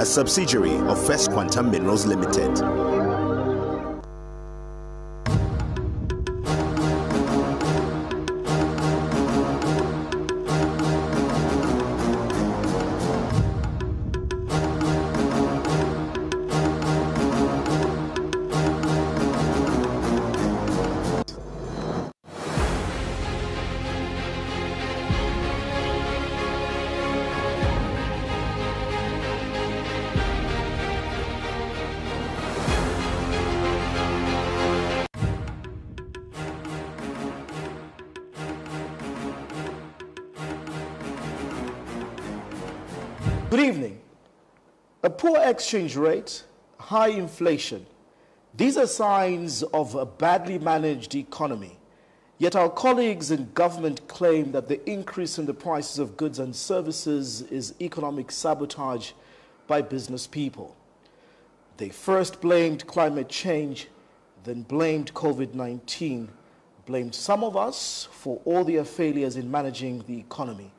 a subsidiary of First Quantum Minerals Limited. Exchange rate, high inflation, these are signs of a badly managed economy. Yet our colleagues in government claim that the increase in the prices of goods and services is economic sabotage by business people. They first blamed climate change, then blamed COVID 19, blamed some of us for all their failures in managing the economy.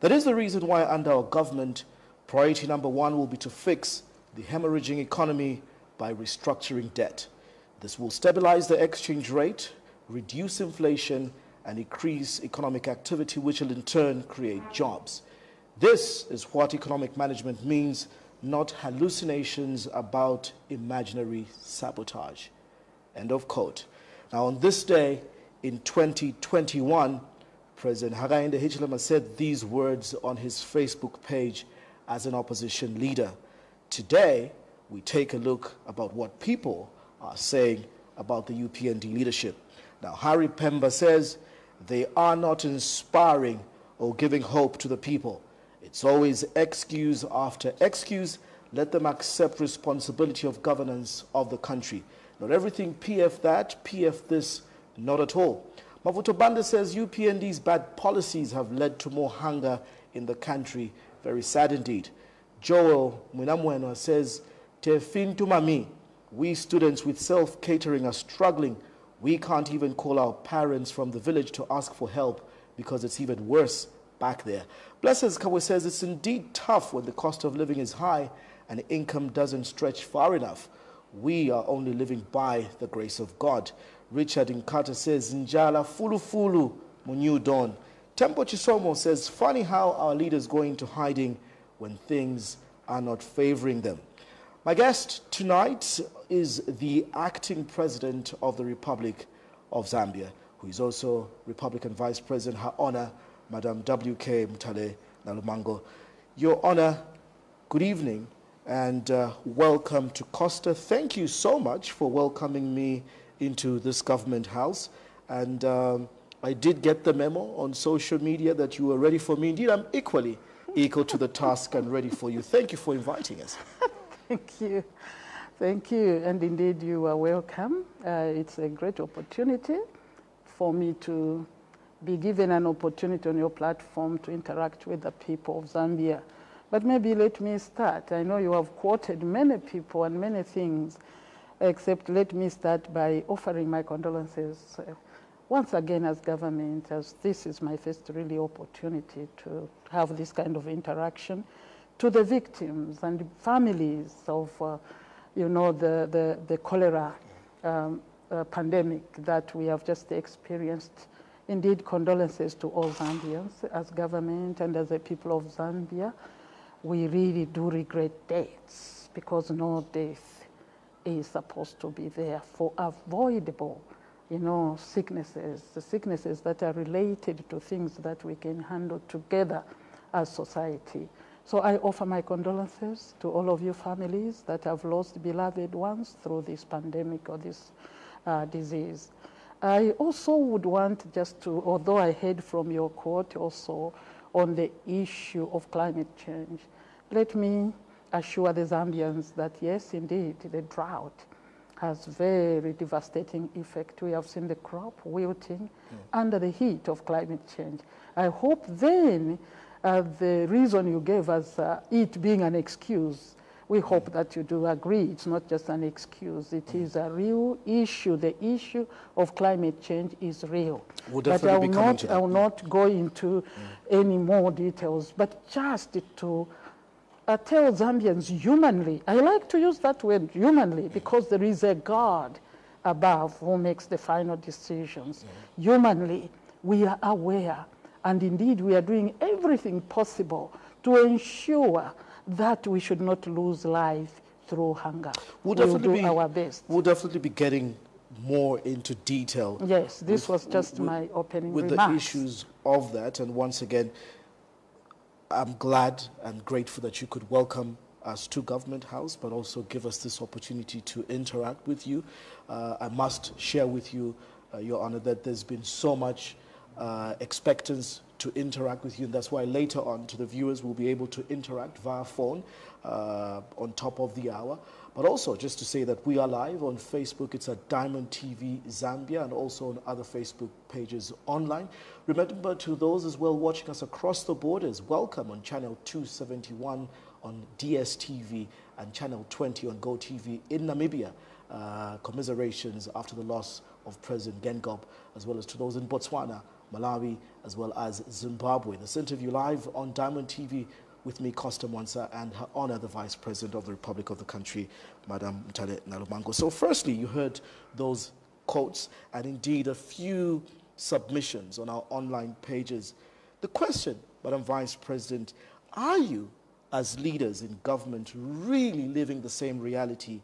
That is the reason why, under our government, priority number one will be to fix the hemorrhaging economy by restructuring debt. This will stabilize the exchange rate, reduce inflation, and increase economic activity, which will in turn create jobs. This is what economic management means, not hallucinations about imaginary sabotage. End of quote. Now, on this day in 2021, President Hakainde Hichilema said these words on his Facebook page as an opposition leader. Today, we take a look about what people are saying about the UPND leadership. Now, Harry Pemba says they are not inspiring or giving hope to the people. It's always excuse after excuse. Let them accept responsibility of governance of the country. Not everything PF that, PF this, not at all. Mavuto Banda says UPND's bad policies have led to more hunger in the country. Very sad indeed. Joel Mwinamwena says, Tefintu mami, we students with self-catering are struggling. We can't even call our parents from the village to ask for help because it's even worse back there. Blessings Kawe says it's indeed tough when the cost of living is high and income doesn't stretch far enough. We are only living by the grace of God. Richard Nkata says, Njala fulu fulu, new dawn. Tempo Chisomo says, funny how our leaders go into hiding when things are not favoring them. My guest tonight is the acting president of the Republic of Zambia, who is also Republican Vice President, Her Honor, Madam W.K. Mutale Nalumango. Your Honor, good evening and uh, welcome to Costa. Thank you so much for welcoming me into this government house. And um, I did get the memo on social media that you were ready for me. Indeed, I'm equally equal to the task and ready for you. Thank you for inviting us. Thank you. Thank you. And indeed, you are welcome. Uh, it's a great opportunity for me to be given an opportunity on your platform to interact with the people of Zambia. But maybe let me start. I know you have quoted many people and many things, except let me start by offering my condolences once again as government, as this is my first really opportunity to have this kind of interaction, to the victims and families of, uh, you know, the, the, the cholera um, uh, pandemic that we have just experienced. Indeed, condolences to all Zambians as government and as the people of Zambia. We really do regret deaths because no death is supposed to be there for avoidable you know, sicknesses, the sicknesses that are related to things that we can handle together as society. So I offer my condolences to all of you families that have lost beloved ones through this pandemic or this uh, disease. I also would want just to, although I heard from your quote also on the issue of climate change, let me assure the Zambians that yes, indeed, the drought has very devastating effect. We have seen the crop wilting mm. under the heat of climate change. I hope then uh, the reason you gave us uh, it being an excuse, we hope that you do agree it's not just an excuse. It mm. is a real issue. The issue of climate change is real. We'll but I will, not, I will not go into mm. any more details, but just to uh, tell Zambians humanly, I like to use that word humanly because there is a God above who makes the final decisions. Humanly, we are aware, and indeed we are doing everything possible to ensure that we should not lose life through hunger. We'll we'll definitely do be, our best. We'll definitely be getting more into detail. Yes, this with- was just with- my opening with remarks. the issues of that. And once again, I'm glad and grateful that you could welcome us to Government House, but also give us this opportunity to interact with you. Uh, I must share with you, uh, Your Honor, that there's been so much uh, expectance to interact with you, and that's why later on to the viewers we'll be able to interact via phone uh, on top of the hour. But also, just to say that we are live on Facebook, it's at Diamond TV Zambia, and also on other Facebook pages online. Remember to those as well watching us across the borders, welcome on channel 271 on DSTV and channel 20 on GoTV in Namibia. Uh, commiserations after the loss of President Geingob, as well as to those in Botswana, Malawi, as well as Zimbabwe. This interview live on Diamond TV with me, Costa and Her Honor, the Vice President of the Republic of the country, Madam Mutale Nalumango. So firstly, you heard those quotes and indeed a few submissions on our online pages. The question, Madam Vice President, are you, as leaders in government, really living the same reality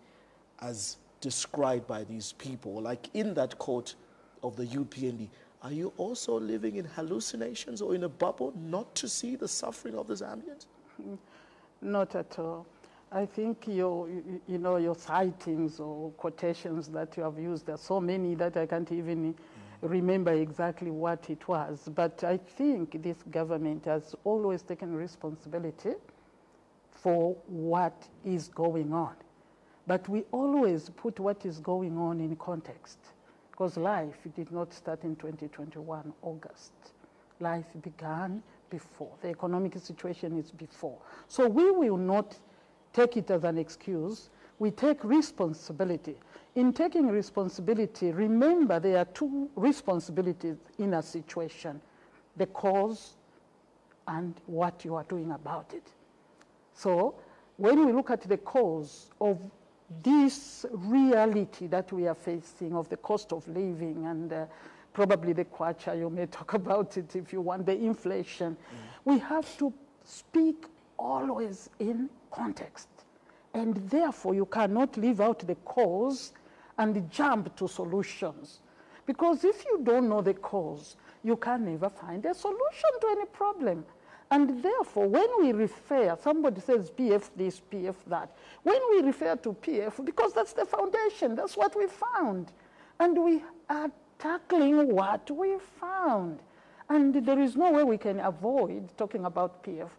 as described by these people? Like in that quote of the UPND, are you also living in hallucinations or in a bubble not to see the suffering of the Zambians? Not at all. I think your, you- you know, your sightings or quotations that you have used, there are so many that I can't even mm-hmm. remember exactly what it was. But I think this government has always taken responsibility for what is going on. But we always put what is going on in context because life did not start in 2021 August. Life began before. The economic situation is before. So we will not take it as an excuse. We take responsibility. In taking responsibility, remember there are two responsibilities in a situation the cause and what you are doing about it. So when we look at the cause of this reality that we are facing of the cost of living and uh, probably the kwacha, you may talk about it if you want, the inflation, we have to speak always in context. And therefore, you cannot leave out the cause and jump to solutions. Because if you don't know the cause, you can never find a solution to any problem. And therefore, when we refer, somebody says PF this, PF that. When we refer to PF, because that's the foundation, that's what we found. And we are tackling what we found. And there is no way we can avoid talking about PF,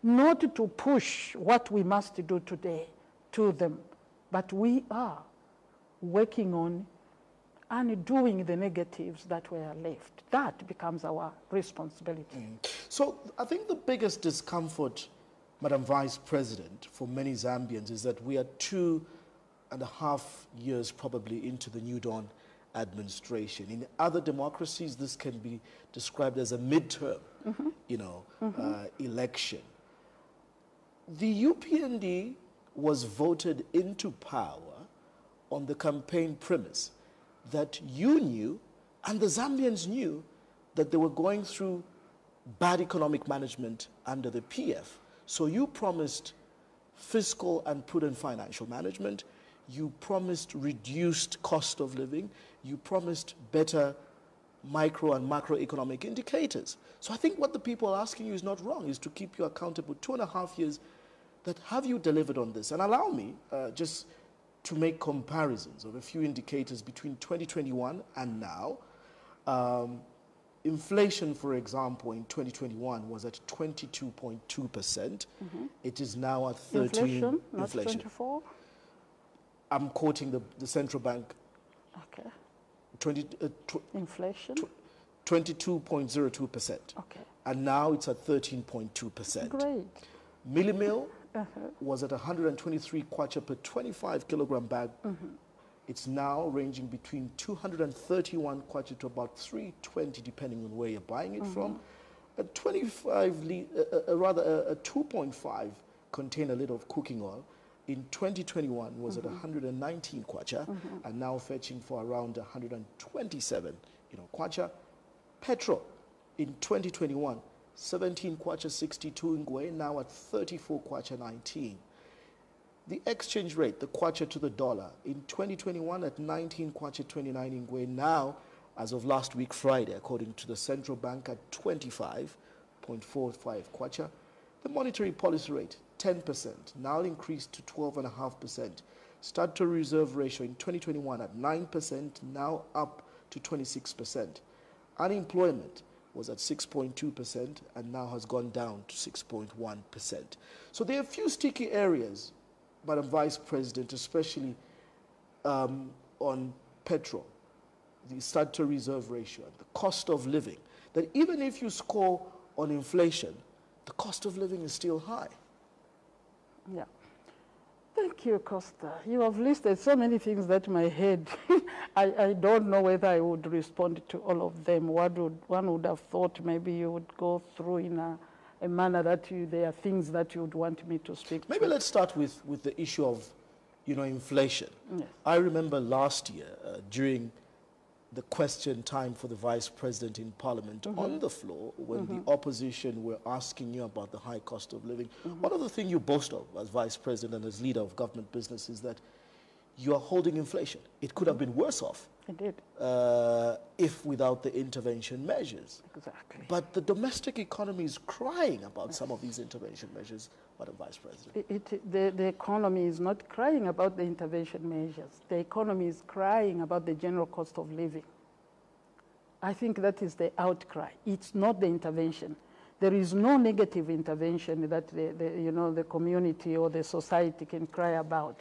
not to push what we must do today to them, but we are working on undoing the negatives that were left. That becomes our responsibility. Mm. So I think the biggest discomfort, Madam Vice President, for many Zambians is that we are two and a half years probably into the New Dawn administration. In other democracies, this can be described as a midterm, mm-hmm. you know, uh, mm-hmm. election. The UPND was voted into power on the campaign premise that you knew and the Zambians knew that they were going through bad economic management under the PF. So you promised fiscal and prudent financial management. You promised reduced cost of living. You promised better micro and macroeconomic indicators. So I think what the people are asking you is not wrong, is to keep you accountable. Two and a half years that have you delivered on this? And allow me uh, just to make comparisons of a few indicators between 2021 and now. Um, inflation, for example, in 2021 was at 22.2 percent. It is now at 13 Inflation, not inflation. 24? I'm quoting the, the central bank. Okay. 20, uh, Inflation? 22.02 percent, Okay. and now it's at 13.2 percent. Great. Mealie meal was at 123 kwacha per 25 kilogram bag. It's now ranging between 231 kwacha to about 320, depending on where you're buying it from. A 25, li- uh, uh, rather a, a 2.5 contain a little of cooking oil, in 2021 was at 119 kwacha and now fetching for around 127 you know kwacha. Petrol in 2021 17 kwacha 62 ngwee now at 34 kwacha 19 the exchange rate the kwacha to the dollar in 2021 at 19 kwacha 29 ngwee now as of last week friday according to the central bank at 25.45 kwacha the monetary policy rate 10%, now increased to 12.5%. Statutory reserve ratio in 2021 at 9%, now up to 26%. Unemployment was at 6.2% and now has gone down to 6.1%. So there are a few sticky areas, Madam Vice President, especially um, on petrol, the statutory reserve ratio, and the cost of living, that even if you score on inflation, the cost of living is still high. Yeah. Thank you, Costa. You have listed so many things that my head, I, I don't know whether I would respond to all of them. What would, one would have thought maybe you would go through in a, a manner that you, there are things that you would want me to speak Maybe to. let's start with, with the issue of, you know, inflation. Yes. I remember last year uh, during the question time for the vice president in parliament on mm-hmm. the floor when the mm-hmm. opposition were asking you about the high cost of living. Mm-hmm. One of the things you boast of as vice president and as leader of government business is that you are holding inflation. It could have been worse off uh, if without the intervention measures. Exactly. But the domestic economy is crying about some of these intervention measures, Madam Vice President. It, it, the, the economy is not crying about the intervention measures. The economy is crying about the general cost of living. I think that is the outcry. It's not the intervention. There is no negative intervention that the, the, you know, the community or the society can cry about.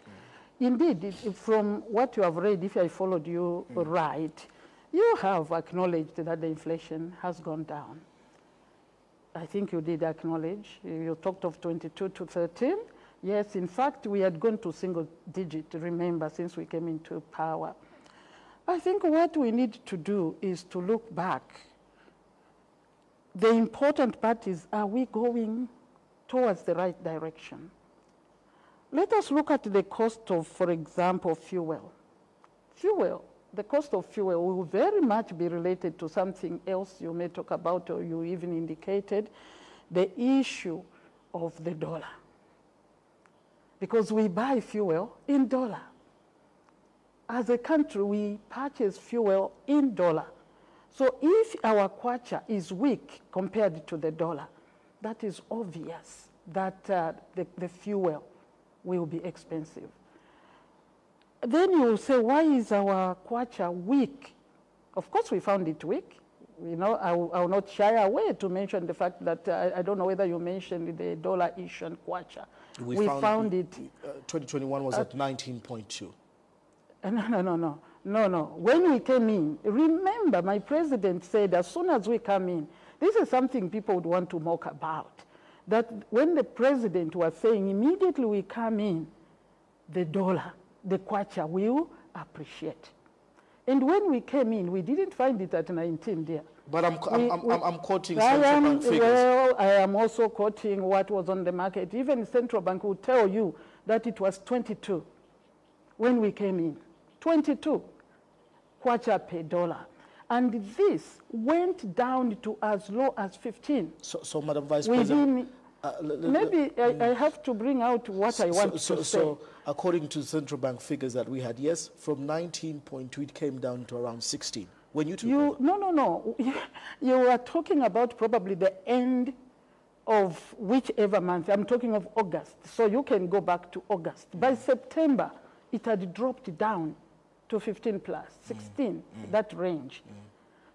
Indeed, it, from what you have read, if I followed you hmm. right, you have acknowledged that the inflation has gone down. I think you did acknowledge. You talked of 22 to 13. Yes, in fact, we had gone to single digit, remember, since we came into power. I think what we need to do is to look back. The important part is are we going towards the right direction? Let us look at the cost of, for example, fuel. Fuel, the cost of fuel will very much be related to something else you may talk about or you even indicated, the issue of the dollar. Because we buy fuel in dollar. As a country, we purchase fuel in dollar. So if our kwacha is weak compared to the dollar, that is obvious that uh, the, the fuel will be expensive. Then you will say, why is our kwacha weak? Of course, we found it weak. You know, I will, I will not shy away to mention the fact that uh, I don't know whether you mentioned the dollar issue and kwacha. We, found, it. Uh, 2021 was at 19.2. Uh, No, no, no, no, no, no. When we came in, remember my president said as soon as we come in, this is something people would want to mock about. That when the president was saying immediately we come in, the dollar, the kwacha will appreciate. And when we came in, we didn't find it at 19 there. But I'm, I'm, We- I'm, we- I'm, I'm quoting I central am, bank figures. well, I am also quoting what was on the market. Even central bank will tell you that it was 22 when we came in. 22 kwacha per dollar. And this went down to as low as 15. So, so, Madam Vice President, uh, maybe I, I have to bring out what I want so, to so, so according to central bank figures that we had, yes, from 19.2 it came down to around 16. When you took You, no, no, no. You are talking about probably the end of whichever month. I'm talking of August. So you can go back to August. By September, it had dropped down to 15 plus, mm. 16, mm. that range. Mm.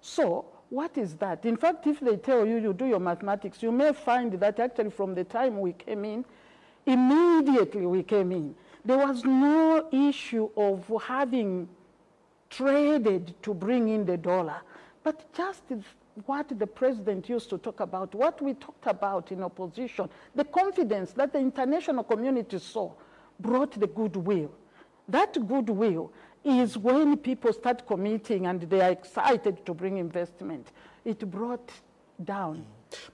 So what is that? In fact, if they tell you you do your mathematics, you may find that actually from the time we came in, immediately we came in, there was no issue of having traded to bring in the dollar. But just what the president used to talk about, what we talked about in opposition, the confidence that the international community saw brought the goodwill. That goodwill is when people start committing and they are excited to bring investment. It brought down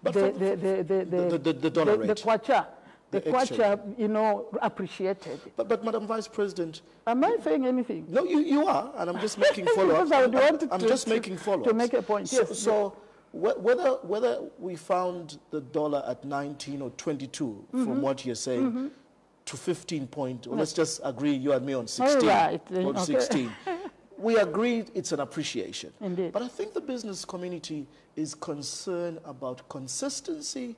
the, the, the, the, dollar the, the rate. kwacha. the The kwacha, you know, appreciated. But, but Madam Vice President, Am I saying anything? no, you, you are, and I'm just making follow-up. I would I'm- want I'm to- just making follow-ups. to make a point, So, yes. so whether, whether we found the dollar at 19 or 22, Mm-hmm. from what you're saying, to 15 point, or let's just agree you and me on 16. right, On okay. 16. we agreed it's an appreciation. Indeed. But I think the business community is concerned about consistency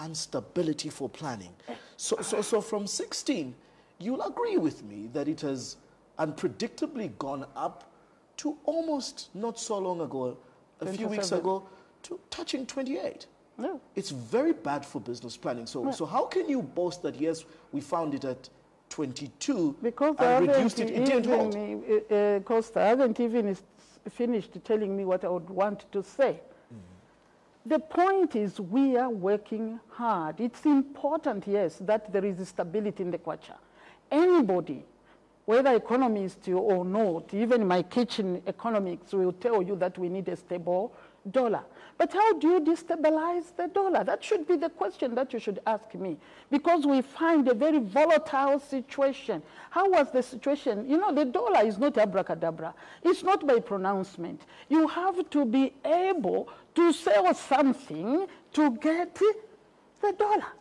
and stability for planning. So, so, so from 16, you'll agree with me that it has unpredictably gone up to almost not so long ago, a few weeks ago, to touching 28. No. It's very bad for business planning. So, so how can you boast that, yes, we found it at 22 Because I and haven't reduced it? It didn't hold. even, uh, uh, I haven't even is- finished telling me what I would want to say. The point is we are working hard. It's important, yes, that there is stability in the Kwacha. Anybody, whether economist or not, even my kitchen economics will tell you that we need a stable dollar. But how do you destabilize the dollar? That should be the question that you should ask me. Because we find a very volatile situation. How was the situation? You know, the dollar is not abracadabra. It's not by pronouncement. You have to be able to sell something to get the dollar.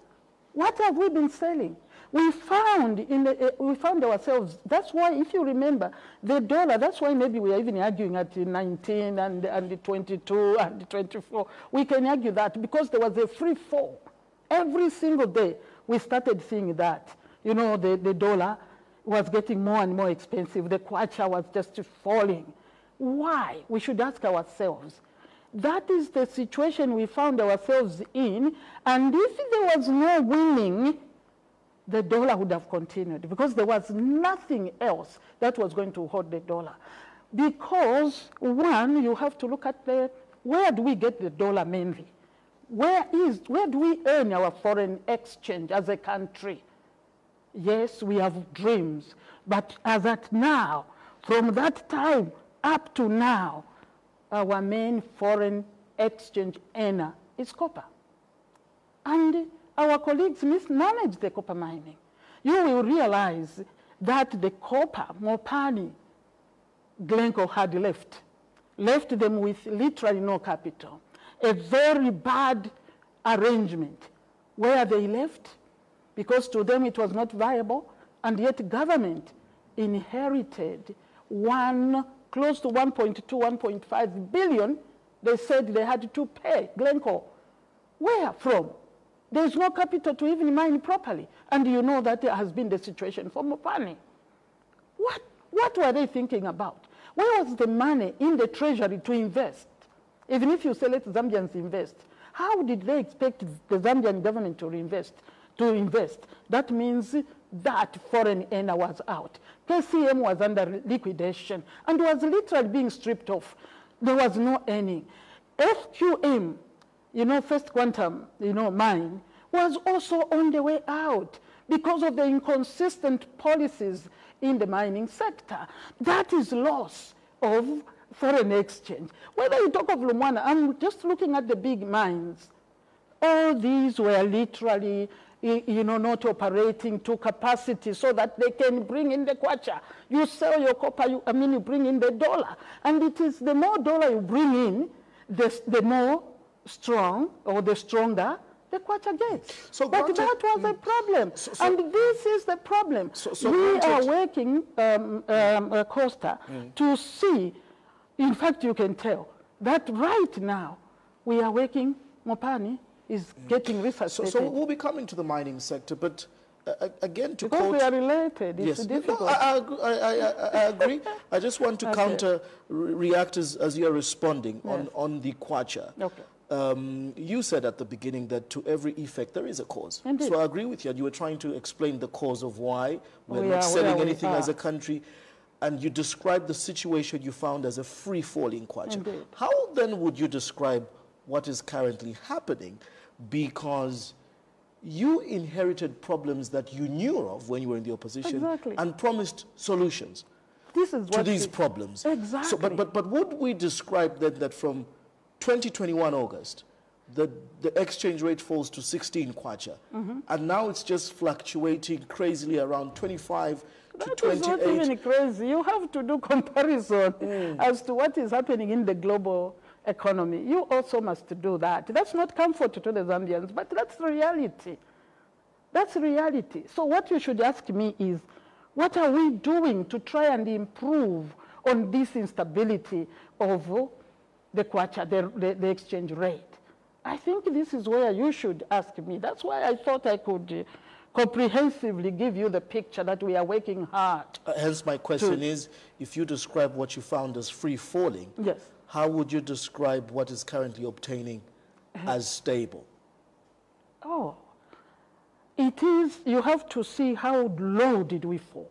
What have we been selling? We found in the, uh, we found ourselves. That's why, if you remember, the dollar. That's why maybe we are even arguing at 19 and and 22 and 24. We can argue that because there was a free fall every single day. We started seeing that. You know, the, the dollar was getting more and more expensive. The kwacha was just falling. Why? We should ask ourselves. That is the situation we found ourselves in. And if there was no winning, the dollar would have continued because there was nothing else that was going to hold the dollar. Because, one, you have to look at the, where do we get the dollar mainly? Where is, where do we earn our foreign exchange as a country? Yes, we have dreams, but as at now, from that time up to now, our main foreign exchange earner is copper. And our colleagues mismanage the copper mining. You will realize that the copper Mopani Glencore had left, left them with literally no capital. A very bad arrangement where they left because to them it was not viable, and yet government inherited one close to 1.2, 1.5 billion. They said they had to pay Glencore. Where from? There's no capital to even mine properly. And you know that has been the situation for Mopani. What, what were they thinking about? Where was the money in the treasury to invest? Even if you say let Zambians invest, how did they expect the Zambian government to invest? To invest? That means that foreign earner was out. KCM was under liquidation and was literally being stripped off. There was no earning. FQM, you know, First Quantum, you know, mine, was also on the way out because of the inconsistent policies in the mining sector. That is loss of foreign exchange. Whether you talk of Lumwana, I'm just looking at the big mines. All these were literally, you know, not operating to capacity so that they can bring in the kwacha. You sell your copper, you, I mean, you bring in the dollar. And it is the more dollar you bring in, the, the more strong or the stronger the kwacha gets. So but granted- that was a problem. So- so- and this is the problem. So- so we are working, um, um, uh, Costa, to see, in fact, you can tell that right now we are working, Mopani is getting So, resuscitated. so we'll be coming to the mining sector, but uh, uh, again, to because quote... we are related, it's Yes, difficult. No, I, I, agree- I, I, agree. I just want to Okay. counter re- react as, as you're responding on, Yes. on the kwacha. Okay. Um, you said at the beginning that to every effect there is a cause. Indeed. So I agree with you. You were trying to explain the cause of why we're We not are selling we anything as a country. And you described the situation you found as a free falling kwacha. Indeed. How then would you describe what is currently happening? Because you inherited problems that you knew of when you were in the opposition Exactly. and promised solutions this is to these we- problems. So, Exactly. but, but, but would we describe then that from 2021 August, the, the exchange rate falls to 16 kwacha. Mm-hmm. And now it's just fluctuating crazily around 25 to 28. That is not even crazy. You have to do comparison Mm. as to what is happening in the global economy. You also must do that. That's not comfort to the Zambians, but that's the reality. That's reality. So what you should ask me is, what are we doing to try and improve on this instability of the kwacha, the, the, the exchange rate? I think this is where you should ask me. That's why I thought I could uh, comprehensively give you the picture that we are working hard. Uh, hence, my question is if you describe what you found as free falling, Yes. how would you describe what is currently obtaining Uh-huh. as stable? Oh, it is, you have to see how low did we fall.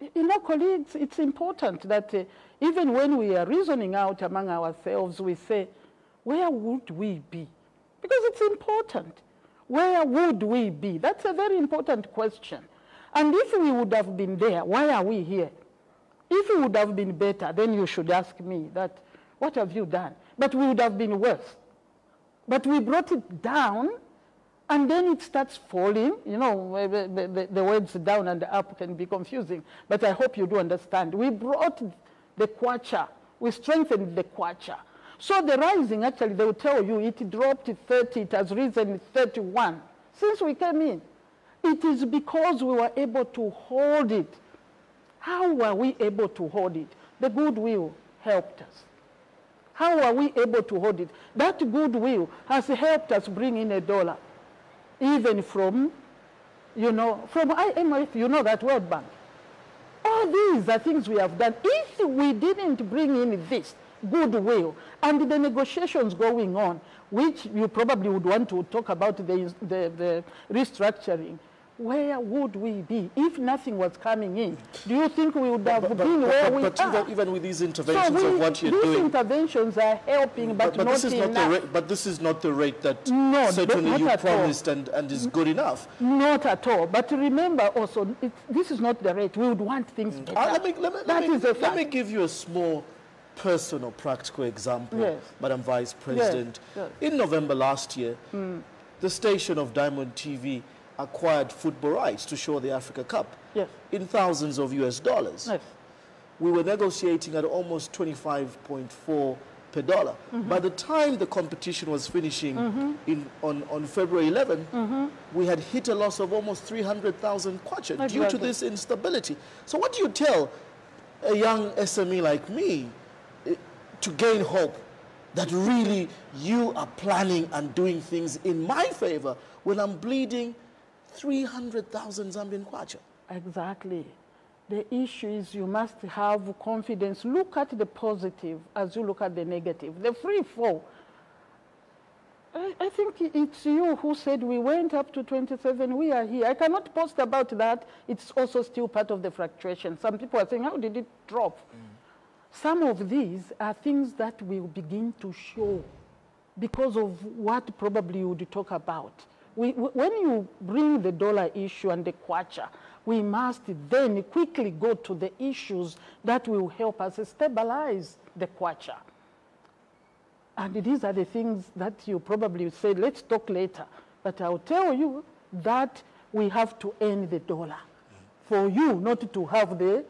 You know, colleagues, it's important that uh, even when we are reasoning out among ourselves, we say, where would we be? Because it's important. Where would we be? That's a very important question. And if we would have been there, why are we here? If we would have been better, then you should ask me that, what have you done? But we would have been worse. But we brought it down, and then it starts falling. You know, the, the- the- words down and up can be confusing, but I hope you do understand. We brought the kwacha, we strengthened the kwacha. So the rising, actually, they will tell you it dropped 30, it has risen 31 since we came in. It is because we were able to hold it. How were we able to hold it? The goodwill helped us. How are we able to hold it? That goodwill has helped us bring in a dollar, even from, you know, from IMF, you know that World Bank. All these are things we have done. If we didn't bring in this goodwill and the negotiations going on, which you probably would want to talk about the, the, the restructuring, where would we be if nothing was coming in? Do you think we would have But, been where but- we but are? even, even with these So interventions we- of what you're these doing, interventions are helping, but, but, but not this is not the enough. rate, but this is not the rate that No, certainly you at all. promised and, and is good enough. Not at all. But remember also, it, this is not the rate. We would want things better. Uh, let me, let, me, let, me, is a let me give you a small personal practical example, Yes. Madam Vice President. yes. In November last year, the station of Diamond TV acquired football rights to show the Africa Cup Yes. in thousands of US dollars. Yes. We were negotiating at almost 25.4 per dollar. Mm-hmm. By the time the competition was finishing in, on, on February 11, Mm-hmm. we had hit a loss of almost 300,000 kwacha due to this instability. So what do you tell a young SME like me eh, to gain hope that really you are planning and doing things in my favor when I'm bleeding 300,000 Zambian kwacha? Exactly. The issue is you must have confidence. Look at the positive as you look at the negative. The free fall. I, I think it's you who said we went up to 27, we are here. I cannot post about that. It's also still part of the fluctuation. Some people are saying, how did it drop? Some of these are things that will begin to show because of what probably you would talk about. We, when you bring the dollar issue and the kwacha, we must then quickly go to the issues that will help us stabilize the kwacha. And these are the things that you probably say, let's talk later. But I'll tell you that we have to earn the dollar. For you not to have the,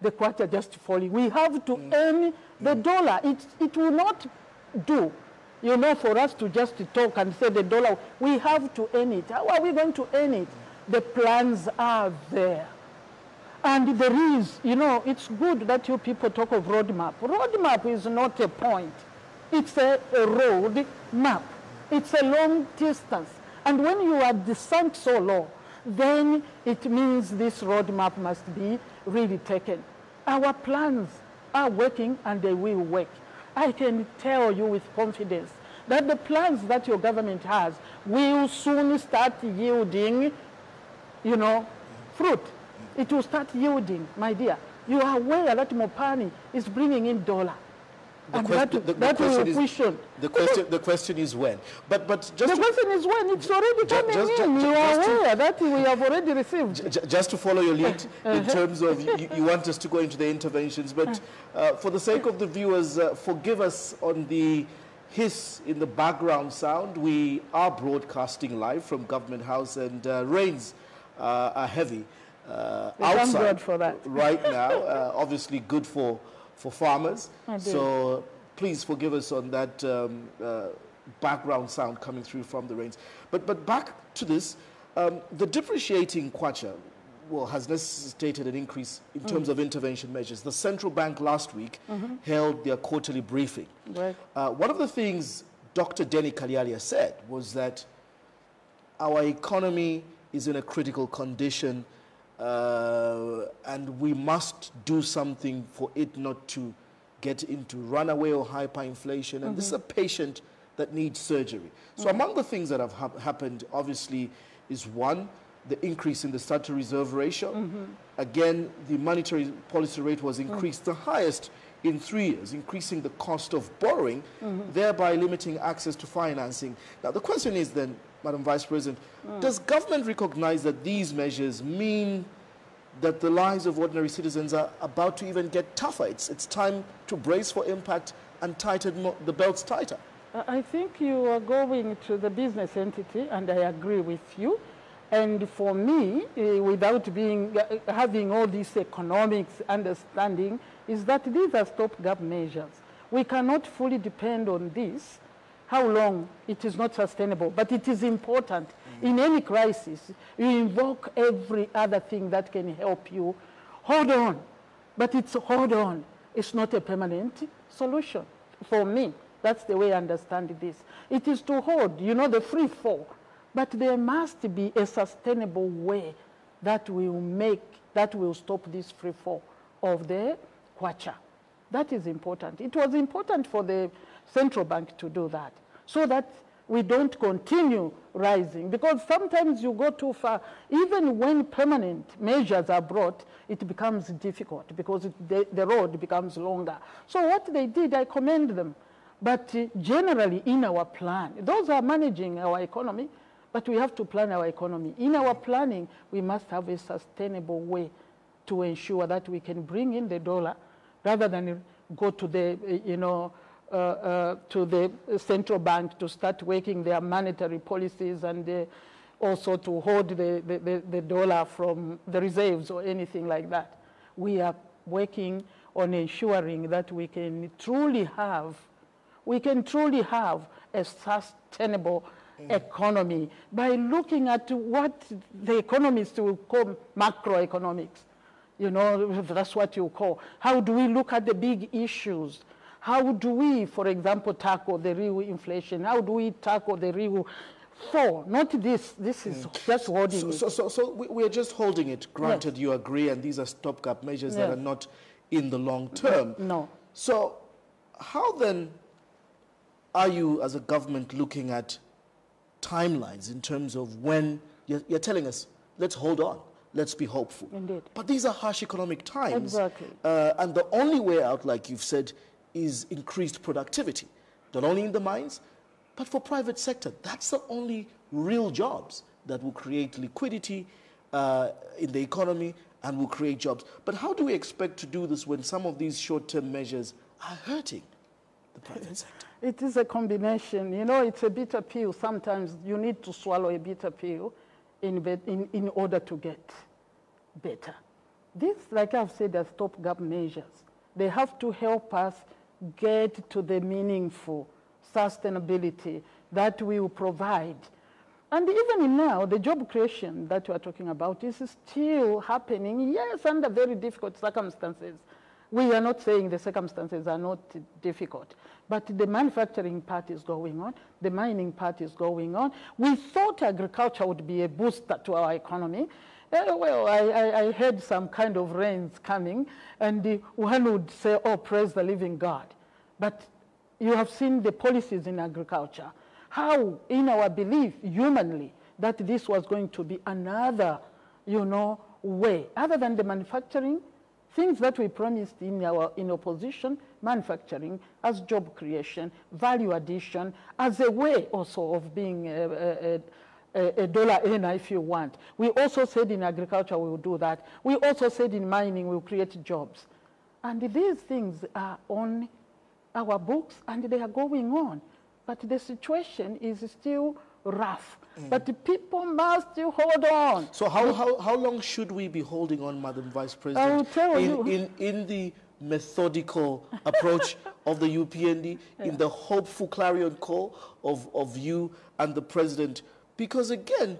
the kwacha just falling. We have to earn the dollar. It, it will not do, you know, for us to just talk and say the dollar. We have to earn it. How are we going to earn it? The plans are there. And there is, you know, it's good that you people talk of roadmap. Roadmap is not a point. It's a, a road map. It's a long distance. And when you are descent so low, then it means this roadmap must be really taken. Our plans are working and they will work. I can tell you with confidence that the plans that your government has will soon start yielding you know, fruit. It will start yielding, my dear. You are aware that Mopani is bringing in dollar. The, and that, the- the that question is, the question the question is when. But but just The question is when it's already coming just- in. ju- you are just to- aware that we have already received. Just to follow your lead Uh-huh. in terms of you, you want us to go into the interventions, but uh, for the sake of the viewers, uh, forgive us on the hiss in the background sound. We are broadcasting live from Government House, and uh, rains uh, are heavy uh, outside for that. right now. Uh, obviously, good for for farmers. So please forgive us on that um, uh, background sound coming through from the rains. But but back to this, um, the depreciating kwacha. Well, has necessitated an increase in Mm. terms of intervention measures. The central bank last week Mm-hmm. held their quarterly briefing. Right. Uh, one of the things Dr. Denny Kalyalya said was that our economy is in a critical condition uh, and we must do something for it not to get into runaway or hyperinflation. And this is a mm-hmm. patient that needs surgery. So, mm-hmm. among the things that have hap- happened, obviously, is one, the increase in the statutory reserve ratio. Mm-hmm. Again, the monetary policy rate was mm. increased, the highest in three years, increasing the cost of borrowing, thereby limiting access to financing. Now, the question is then, Madam Vice President, does government recognize that these measures mean that the lives of ordinary citizens are about to even get tougher? It's, it's time to brace for impact and tighten the belts tighter. I I think you are going to the business entity, and I agree with you. And for me, eh, without being, uh, having all this economics understanding, is that these are stopgap measures. We cannot fully depend on this. How long? It is not sustainable, but it is important. In any crisis, you invoke every other thing that can help you. Hold on, but it's hold on. It's not a permanent solution for me. That's the way I understand this. It is to hold, you know, the free fall. But there must be a sustainable way that will make, that will stop this free fall of the kwacha. That is important. It was important for the central bank to do that so that we don't continue rising because sometimes you go too far. Even when permanent measures are brought, it becomes difficult because the, the road becomes longer. So what they did, I commend them. But uh, generally in our plan, those are managing our economy, but we have to plan our economy. In our planning, we must have a sustainable way to ensure that we can bring in the dollar rather than go to the, uh, you know, Uh, uh, to the central bank to start working their monetary policies and uh, also to hold the, the, the, the dollar from the reserves or anything like that. We are working on ensuring that we can truly have, we can truly have a sustainable mm. economy by looking at what the economists will call macroeconomics. You know, that's what you call. How do we look at the big issues? How do we, for example, tackle the real inflation? How do we tackle the real fall? Not this. This is just holding So, it. so, so, so we, we are just holding it. Granted, you agree, and these are stopgap measures that are not in the long term. No. So, how then are you as a government looking at timelines in terms of when you're, you're telling us, let's hold on, let's be hopeful? Indeed. But these are harsh economic times. Exactly. Uh, and the only way out, like you've said, is increased productivity, not only in the mines, but for private sector. That's the only real jobs that will create liquidity uh, in the economy and will create jobs. But how do we expect to do this when some of these short-term measures are hurting the private sector? It is a combination. You know, it's a bitter pill. Sometimes you need to swallow a bitter pill in, in, in order to get better. This, like I've said, are stopgap measures. They have to help us get to the meaningful sustainability that we will provide. And even now, the job creation that we are talking about is still happening, yes, under very difficult circumstances. We are not saying the circumstances are not difficult, but the manufacturing part is going on, the mining part is going on. We thought agriculture would be a booster to our economy. Uh, well, I, I, I heard some kind of rains coming, and one would say, oh, praise the living God. But you have seen the policies in agriculture. How, in our belief, humanly, that this was going to be another, you know, way, other than the manufacturing, things that we promised in our in opposition, manufacturing as job creation, value addition, as a way also of being a, a, a, a dollar earner, if you want. We also said in agriculture we will do that. We also said in mining we will create jobs. And these things are on our books and they are going on. but the situation is still rough. But the people must still hold on. So how, how, how long should we be holding on, Madam Vice President, I will tell in, you. in, in the methodical approach of the UPND, in the hopeful clarion call of, of you and the President? Because again,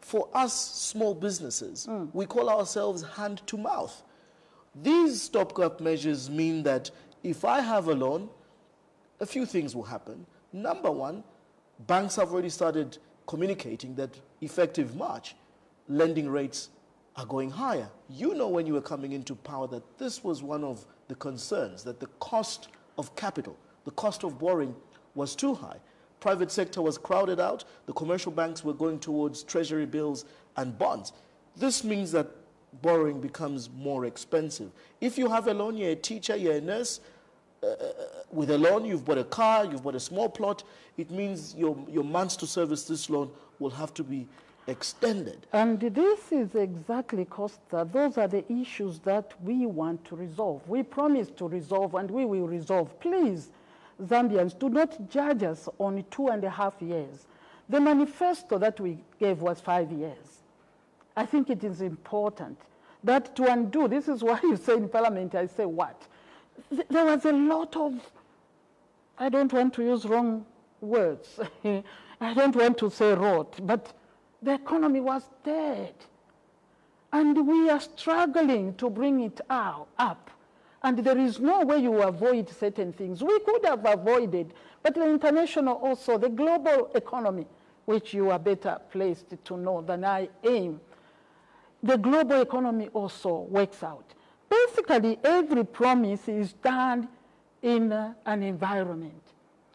for us small businesses, Hmm. we call ourselves hand to mouth. These stopgap measures mean that if I have a loan, a few things will happen. Number one, banks have already started communicating that effective March, lending rates are going higher. You know when you were coming into power that this was one of the concerns, that the cost of capital, the cost of borrowing was too high. Private sector was crowded out. The commercial banks were going towards treasury bills and bonds. This means that borrowing becomes more expensive. If you have a loan, you're a teacher, you're a nurse, with a loan, you've bought a car, you've bought a small plot, it means your, your months to service this loan will have to be extended. And this is exactly, Costa, those are the issues that we want to resolve. We promise to resolve and we will resolve. Please, Zambians, do not judge us on two and a half years. The manifesto that we gave was five years. I think it is important that to undo, this is why you say in Parliament, I say what? Th- There was a lot of, I don't want to use wrong words, I don't want to say rot, but the economy was dead. And we are struggling to bring it out, up. And there is no way you avoid certain things. We could have avoided, but the international also, the global economy, which you are better placed to know than I am, the global economy also works out. Basically, every promise is done in uh, an environment.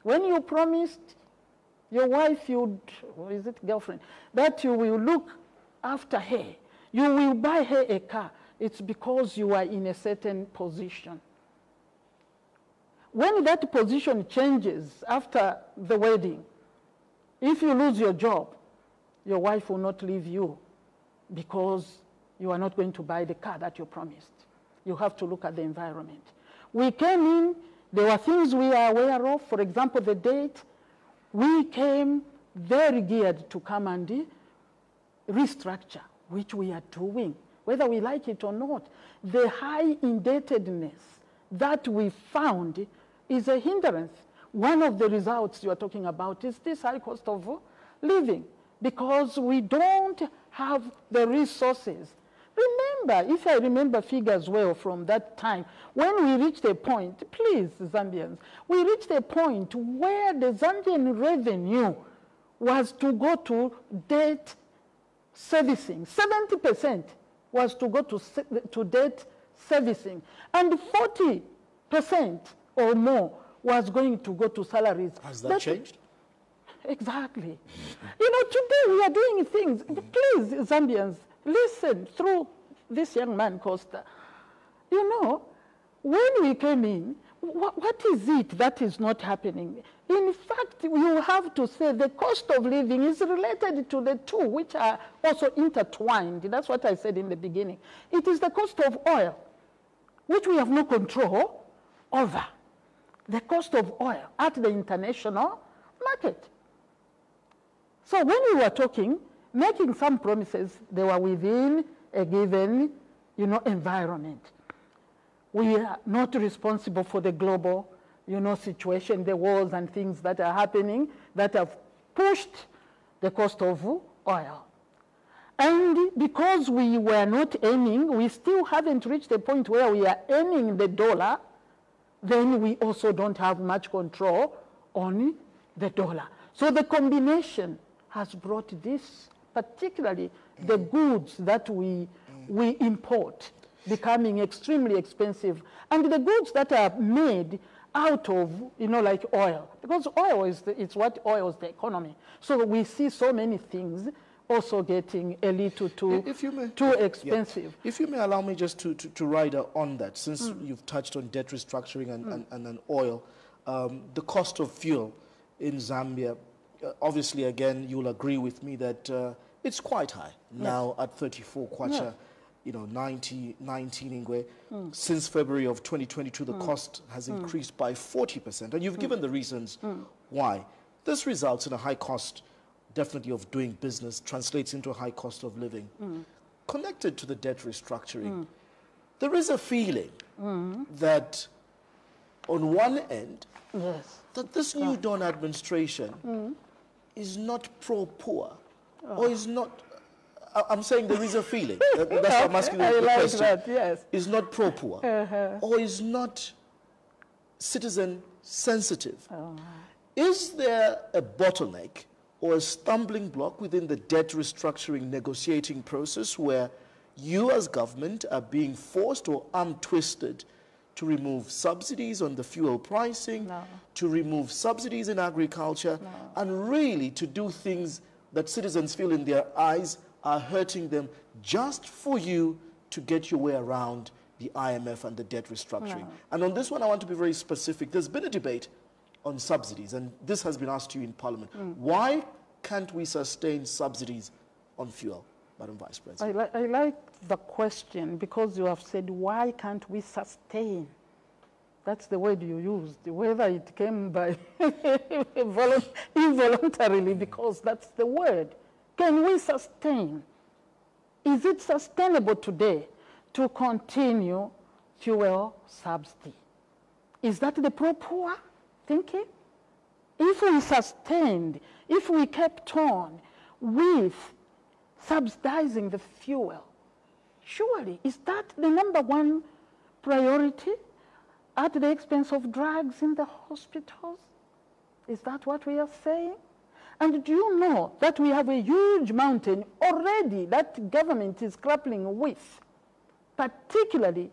When you promised your wife, you'd, or is it girlfriend, that you will look after her, you will buy her a car, it's because you are in a certain position. When that position changes after the wedding, if you lose your job, your wife will not leave you because you are not going to buy the car that you promised. You have to look at the environment. We came in, there were things we are aware of, for example, the date. We came very geared to come and restructure, which we are doing, whether we like it or not. The high indebtedness that we found is a hindrance. One of the results you are talking about is this high cost of living because we don't have the resources. Remember, if I remember figures well from that time, when we reached a point, please, Zambians, we reached a point where the Zambian revenue was to go to debt servicing. 70% was to go to, to debt servicing. And 40% or more was going to go to salaries. Has that That's- changed? Exactly. you know, today we are doing things. Please, Zambians, listen through this young man, Costa. You know, when we came in, wha- what is it that is not happening? In fact, you have to say the cost of living is related to the two, which are also intertwined. That's what I said in the beginning. It is the cost of oil, which we have no control over. The cost of oil at the international market. So when we were talking, making some promises, they were within a given, you know, environment. We are not responsible for the global, you know, situation, the wars and things that are happening that have pushed the cost of oil. And because we were not earning, we still haven't reached the point where we are earning the dollar, then we also don't have much control on the dollar. So the combination has brought this, particularly the goods that we, we import, becoming extremely expensive. And the goods that are made out of, you know, like oil, because oil is the, it's what oils the economy. So we see so many things also getting a little too, If you may, too Yeah. expensive. If you may allow me just to, to, to ride on that, since you've touched on debt restructuring and, and, and, and oil, um, the cost of fuel in Zambia, uh, obviously, again, you'll agree with me that uh, it's quite high now at 34 kwacha, Yeah. you know, 90, 19 ngwee. Since February of 2022, the hmm. cost has hmm. increased by 40%. And you've hmm. given the reasons why. This results in a high cost, definitely, of doing business, translates into a high cost of living. Connected to the debt restructuring, there is a feeling that on one end, Yes. that this new Dawn administration is not pro-poor or is not, I'm saying there is a feeling, that- that's why I'm asking I the, like question, that, yes. is not pro-poor uh-huh. or is not citizen sensitive. Oh. Is there a bottleneck or a stumbling block within the debt restructuring negotiating process where you as government are being forced or arm twisted to remove subsidies on the fuel pricing, No. to remove subsidies in agriculture, and really to do things that citizens feel in their eyes are hurting them just for you to get your way around the IMF and the debt restructuring. And on this one, I want to be very specific. There's been a debate on subsidies, and this has been asked to you in Parliament. Hmm. Why can't we sustain subsidies on fuel, Madam Vice President? I, li- I like the question because you have said, why can't we sustain? That's the word you used, whether it came by involuntarily, because that's the word. Can we sustain? Is it sustainable today to continue fuel subsidy? Is that the pro-poor thinking? If we sustained, if we kept on with subsidizing the fuel, surely is that the number one priority at the expense of drugs in the hospitals? Is that what we are saying? And do you know that we have a huge mountain already that government is grappling with, particularly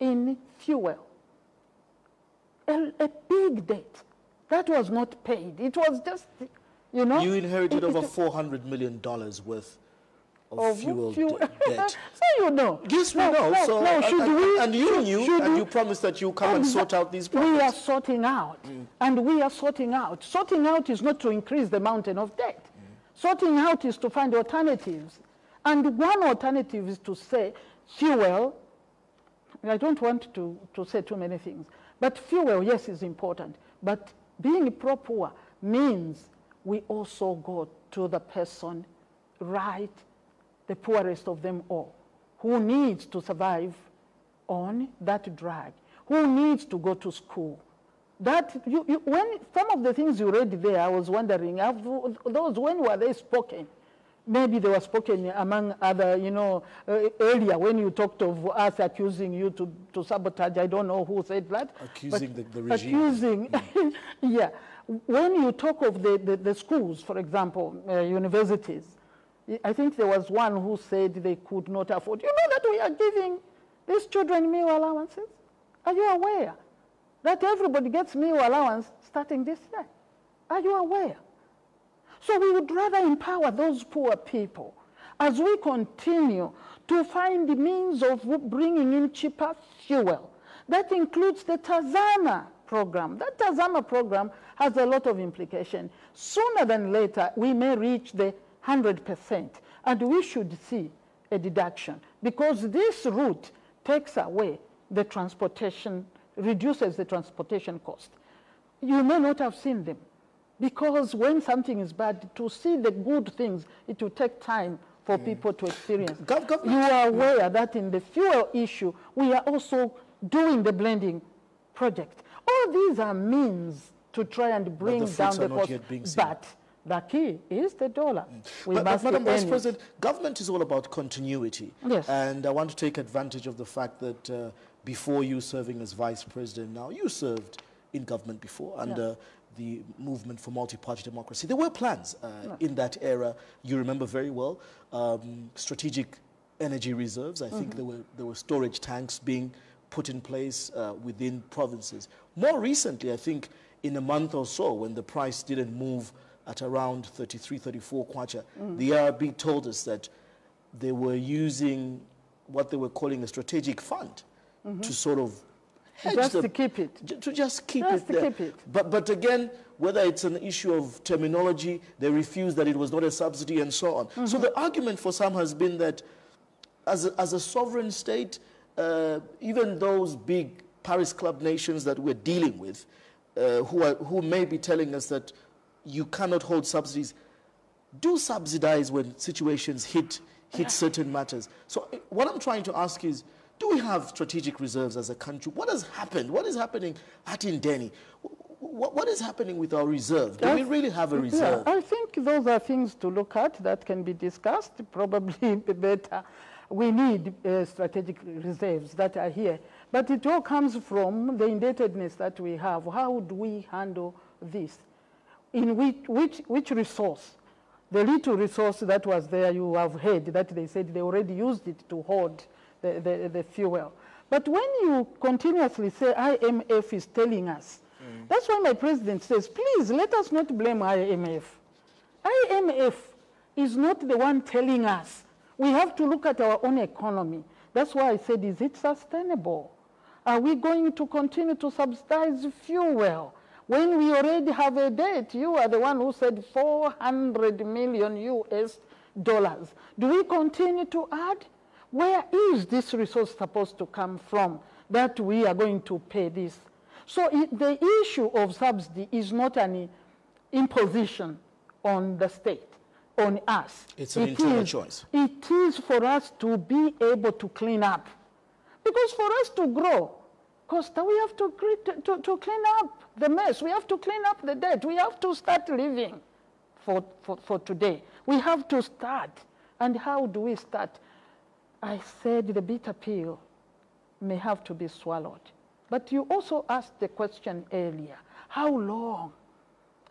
in fuel? A, a big debt that was not paid. It was just, you know. You inherited it- over $400 million worth of, of fuel, fuel- debt. so you know. Yes, we No, know. no, so, no, and, should and- we, and you should- knew, should and we- you promised that you come and sort out these problems. We are sorting out, mm. and we are sorting out. Sorting out is not to increase the mountain of debt. Mm. Sorting out is to find alternatives. And one alternative is to say fuel, I don't want to, to say too many things, but fuel, yes, is important. But being pro-poor means we also go to the person right, the poorest of them all, who needs to survive on that drug, who needs to go to school. That you, you, when some of the things you read there, I was wondering, have those when were they spoken? Maybe they were spoken among other, you know, uh, earlier when you talked of us accusing you to, to sabotage. I don't know who said that. Accusing the- the regime. Accusing, yeah. When you talk of the, the, the schools, for example, uh, universities, I think there was one who said they could not afford. You know that we are giving these children meal allowances? Are you aware that everybody gets meal allowance starting this year? Are you aware? So we would rather empower those poor people as we continue to find the means of bringing in cheaper fuel. That includes the Tazama program. That Tazama program has a lot of implication. Sooner than later, we may reach the 100%, and we should see a deduction because this route takes away the transportation, reduces the transportation cost. You may not have seen them because when something is bad, to see the good things, it will take time for mm. people to experience. You are aware that in the fuel issue, we are also doing the blending project. All these are means to try and bring down the cost. yet being seen. But the key is the dollar. We But, but Madam Vice. President, government is all about continuity. Yes. And I want to take advantage of the fact that uh, before you serving as Vice President now, you served in government before under the movement for multi-party democracy. There were plans uh, in that era. You remember very well. Um, strategic energy reserves. I Mm-hmm. think there were there were storage tanks being put in place uh, within provinces. More recently, I think in a month or so, when the price didn't move at around 33, 34 kwacha, Mm. the ERB told us that they were using what they were calling a strategic fund to sort of. Just the- to keep it. J- to just keep Just it to there. keep it. But, but again, whether it's an issue of terminology, they refused that it was not a subsidy and so on. Mm-hmm. So the argument for some has been that as a, as a sovereign state, uh, even those big Paris Club nations that we're dealing with, uh, who, are, who may be telling us that you cannot hold subsidies. Do subsidize when situations hit, hit certain matters. So uh, what I'm trying to ask is, do we have strategic reserves as a country? What has happened? What is happening at Indeni? What, what is happening with our reserve? Do we really have a reserve? Yeah, I think those are things to look at that can be discussed, probably better. We need uh, strategic reserves that are here. But it all comes from the indebtedness that we have. How do we handle this? In which, which, which resource? The little resource that was there, you have heard that they said they already used it to hoard the, the, the fuel. But when you continuously say IMF is telling us, mm. that's why my president says, please let us not blame IMF. IMF is not the one telling us. We have to look at our own economy. That's why I said, is it sustainable? Are we going to continue to subsidize fuel? When we already have a debt, you are the one who said 400 million US dollars. Do we continue to add? Where is this resource supposed to come from that we are going to pay this? So it, the issue of subsidy is not an imposition on the state, on us. It's an it internal is, choice. It is for us to be able to clean up. Because for us to grow, Costa, we have to, to, to clean up the mess. We have to clean up the debt. We have to start living for, for, for today. We have to start. And how do we start? I said the bitter pill may have to be swallowed. But you also asked the question earlier, how long?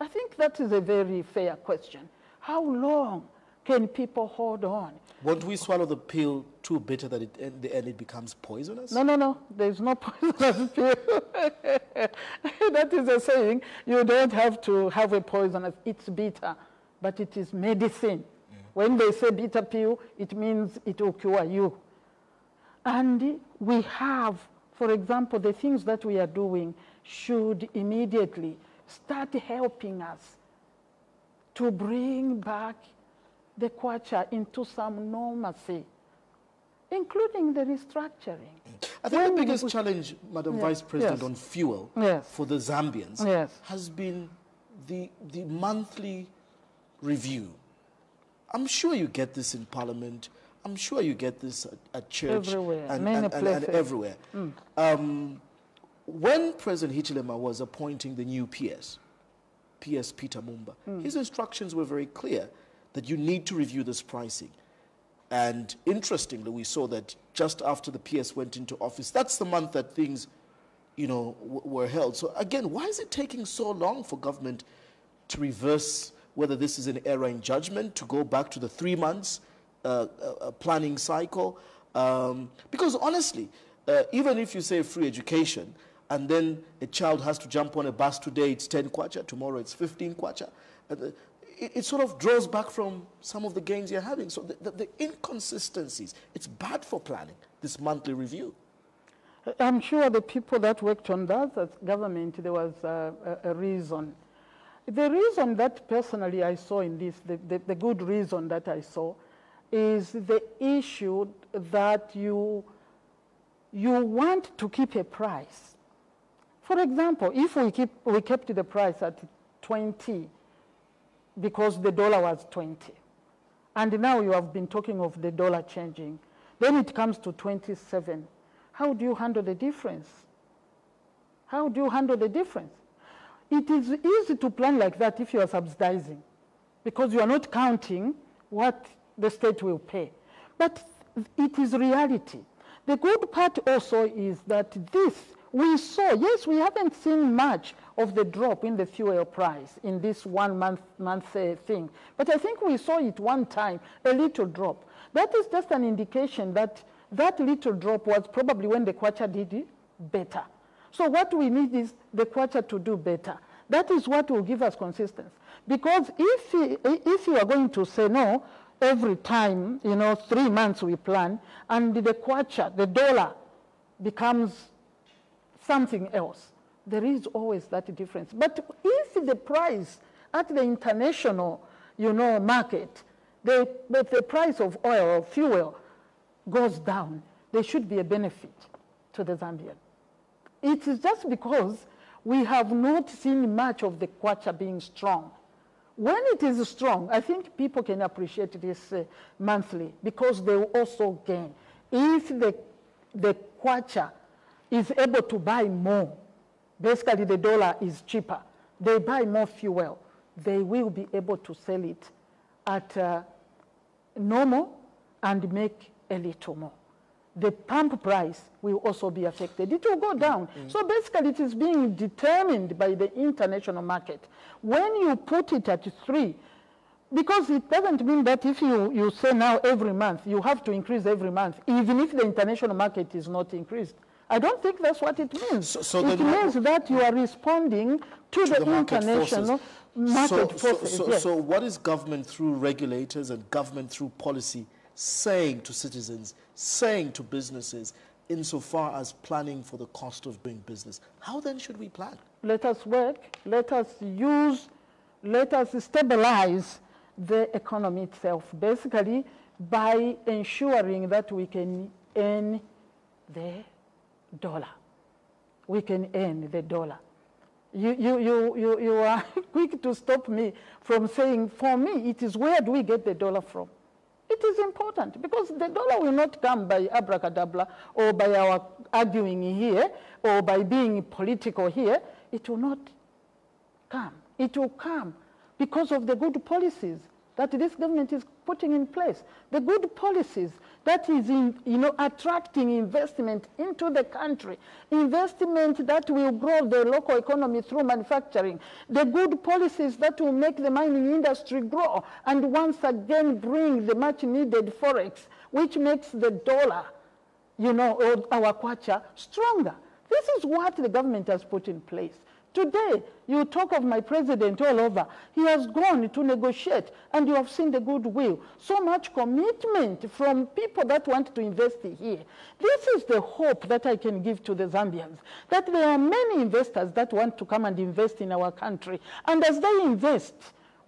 I think that is a very fair question. How long can people hold on? Won't we swallow the pill too bitter that it, in the end it becomes poisonous? No, no, no. There's no poisonous pill. that is a saying. You don't have to have a poisonous. It's bitter, but it is medicine. Mm. When they say bitter pill, it means it will cure you. And we have, for example, the things that we are doing should immediately start helping us to bring back the Kwacha into some normalcy, including the restructuring. I think when the biggest challenge, Madam yes, Vice President, yes, on fuel yes, for the Zambians has been the, the monthly review. I'm sure you get this in Parliament. I'm sure you get this at, at church everywhere, and, and, and, and everywhere. Mm. Um, when President Hichilema was appointing the new PS, PS Peter Mumba, mm. his instructions were very clear that you need to review this pricing. And interestingly, we saw that just after the PS went into office, that's the month that things, you know, were held. So again, why is it taking so long for government to reverse whether this is an error in judgment, to go back to the three months uh, uh, planning cycle? Um, because honestly, uh, even if you say free education, and then a child has to jump on a bus today, it's 10 kwacha, tomorrow it's 15 kwacha. Uh, it, it, sort of draws back from some of the gains you're having. So the, the, the inconsistencies, it's bad for planning, this monthly review. I'm sure the people that worked on that as government, there was a, a, a, reason. The reason that personally I saw in this, the, the, the, good reason that I saw, is the issue that you, you want to keep a price. For example, if we, keep, we kept the price at 20 because the dollar was 20. And now you have been talking of the dollar changing. Then it comes to 27. How do you handle the difference? How do you handle the difference? It is easy to plan like that if you are subsidizing because you are not counting what the state will pay. But it is reality. The good part also is that this we saw, yes, we haven't seen much of the drop in the fuel price in this one month, month uh, thing. But I think we saw it one time, a little drop. That is just an indication that that little drop was probably when the Kwacha did better. So what we need is the Kwacha to do better. That is what will give us consistency. Because if, if you are going to say no, every time, you know, three months we plan, and the Kwacha, the dollar, becomes something else. There is always that difference. But if the price at the international, you know, market, the, the price of oil or fuel goes down, there should be a benefit to the Zambian. It is just because we have not seen much of the kwacha being strong. When it is strong, I think people can appreciate this uh, monthly because they will also gain. If the, the kwacha is able to buy more, basically the dollar is cheaper, they buy more fuel, they will be able to sell it at uh, normal and make a little more. The pump price will also be affected. It will go down. Mm. So basically it is being determined by the international market. When you put it at three, because it doesn't mean that if you, you say now every month, you have to increase every month, even if the international market is not increased. I don't think that's what it means. So, so it means that you are responding to, to the, the, international market forces. Market so, yes. so what is government through regulators and government through policy saying to citizens, saying to businesses, insofar as planning for the cost of doing business. How then should we plan? Let us work, let us use, let us stabilize the economy itself, basically by ensuring that we can earn the dollar. We can earn the dollar. You, you, you, you, you are quick to stop me from saying, for me, it is where do we get the dollar from? It is important because the dollar will not come by abracadabra or by our arguing here or by being political here. It will not come. It will come because of the good policies that this government is putting in place. The good policies that is in, you know, attracting investment into the country, investment that will grow the local economy through manufacturing, the good policies that will make the mining industry grow and once again bring the much needed forex, which makes the dollar, you know, our kwacha stronger. This is what the government has put in place. Today, you talk of my president all over. He has gone to negotiate, and you have seen the goodwill. So much commitment from people that want to invest here. This is the hope that I can give to the Zambians, that there are many investors that want to come and invest in our country. And as they invest,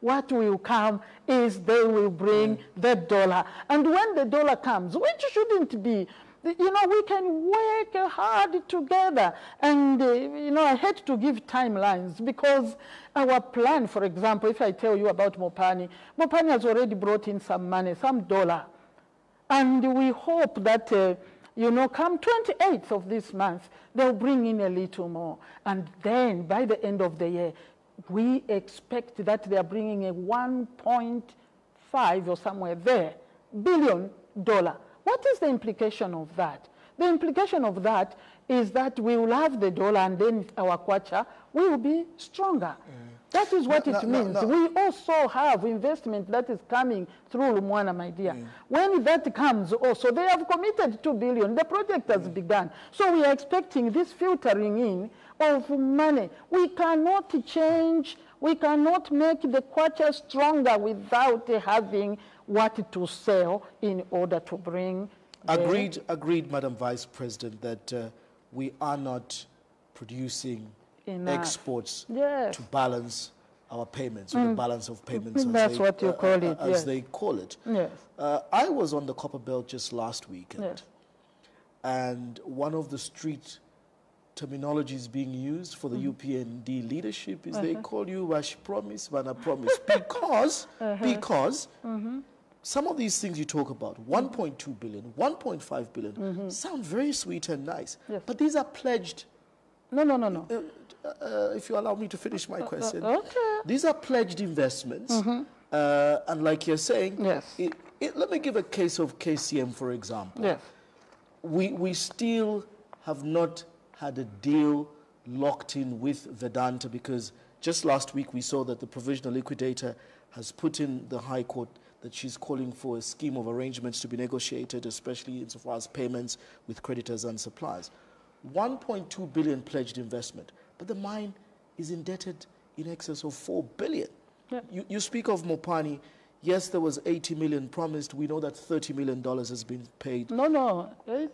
what will come is they will bring mm. the dollar. And when the dollar comes, which shouldn't be you know, we can work hard together. And, uh, you know, I hate to give timelines because our plan, for example, if I tell you about Mopani, Mopani has already brought in some money, some dollar. And we hope that, uh, you know, come 28th of this month, they'll bring in a little more. And then by the end of the year, we expect that they are bringing a 1.5 or somewhere there billion dollar what is the implication of that? The implication of that is that we will have the dollar and then our kwacha will be stronger. Mm. That is what no, it no, means. No, we also have investment that is coming through Lumwana, my dear. Mm. When that comes also, they have committed 2 billion. The project has mm. begun. So we are expecting this filtering in of money. We cannot change, we cannot make the kwacha stronger without having what to sell in order to bring. Agreed, agreed, Madam Vice President, that uh, we are not producing Enough. exports yes. to balance our payments, mm. or the balance of payments. And that's they, what you uh, call it, As yes. they call it. Yes. Uh, I was on the Copper Belt just last weekend, yes. and one of the street terminologies being used for the mm. UPND leadership is -huh. they uh-huh. call you Wash Promise, Vana Promise, because, -huh. because mm -hmm some of these things you talk about, 1.2 billion, 1.5 billion, mm -hmm. sound very sweet and nice. Yes. But these are pledged. No, no, no, no. Uh, uh, if you allow me to finish my uh, uh, question. okay. These are pledged investments. Mm -hmm. and like you're saying, yes. It, it, let me give a case of KCM, for example. Yes. We, we still have not had a deal locked in with Vedanta because just last week we saw that the provisional liquidator has put in the High Court that she's calling for a scheme of arrangements to be negotiated, especially insofar as payments with creditors and suppliers. 1.2 billion pledged investment, but the mine is indebted in excess of 4 billion. Yeah. You, you speak of Mopani. Yes, there was 80 million promised. We know that 30 million dollars has been paid. No, no.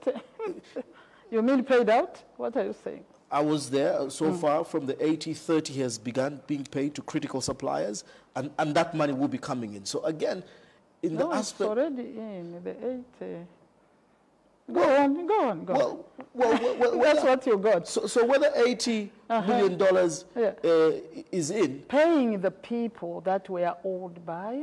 you mean paid out? What are you saying? I was there uh, so mm. far from the 80, 30 has begun being paid to critical suppliers, and, and that money will be coming in. So again, in no, the aspect... already in the 80. Go on, go on, go on. Well, well, well, well That's what you got. So, so whether eighty million dollars Yeah. uh, is in, Paying the people that were owed by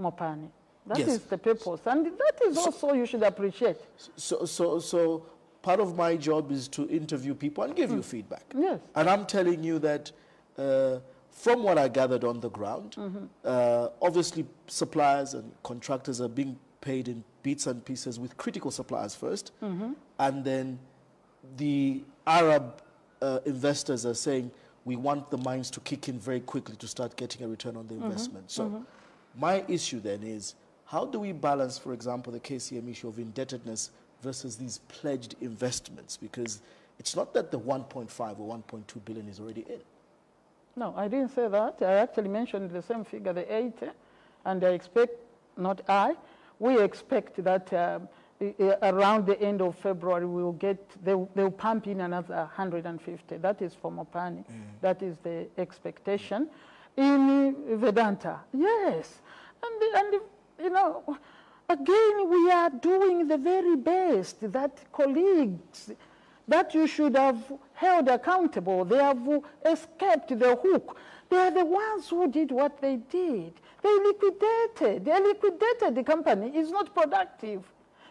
Mopani. That is Yes. the purpose. And that is also you should appreciate. so, so, so part of my job is to interview people and give you feedback. Yes. And I'm telling you that uh, from what I gathered on the ground, uh, obviously suppliers and contractors are being paid in bits and pieces with critical suppliers 1st and then the Arab uh, investors are saying we want the mines to kick in very quickly to start getting a return on the investment. So my issue then is how do we balance, for example, the KCM issue of indebtedness versus these pledged investments? Because it's not that the 1.5 or 1.2 billion is already in. No, I didn't say that. I actually mentioned the same figure, the 80, and I expect, not I, we expect that um, around the end of February we will get, they'll, they'll pump in another 150. That is for Mopani. That is the expectation. In Vedanta, yes. And, and, you know, again, we are doing the very best that colleagues that you should have held accountable. They have escaped the hook. They are the ones who did what they did. They liquidated. They liquidated the company. It's not productive.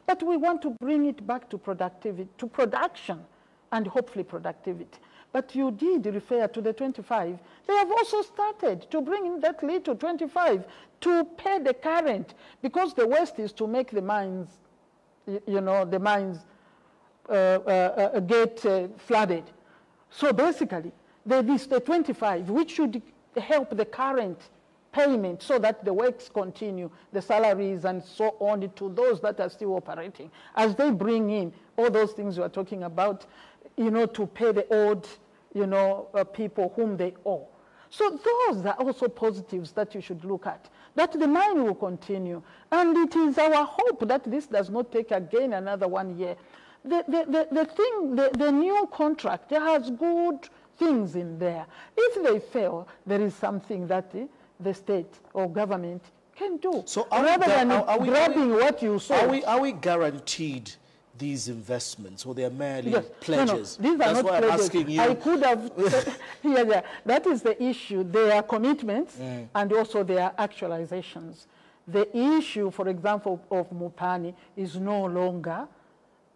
But we want to bring it back to productivity, to production, and hopefully productivity. But you did refer to the 25. They have also started to bring in that little 25 to pay the current because the West is to make the mines, you know, the mines uh, uh, uh, get uh, flooded. So basically, there is the 25, which should help the current payment so that the works continue, the salaries and so on to those that are still operating. As they bring in all those things we are talking about, you know, to pay the owed, you know, uh, people whom they owe. So those are also positives that you should look at, that the mine will continue. And it is our hope that this does not take again another one year. The, the, the, the thing, the, the new contract has good things in there. If they fail, there is something that the, the state or government can do. So are we rather gu- than are- are we- grabbing what you saw. Are we, are we guaranteed these investments or they're merely Yes. pledges? No, no, these are That's not why pledges. I'm asking you. I could have, yeah, yeah. That is the issue. There are commitments Mm. and also there are actualizations. The issue, for example, of Mopani is no longer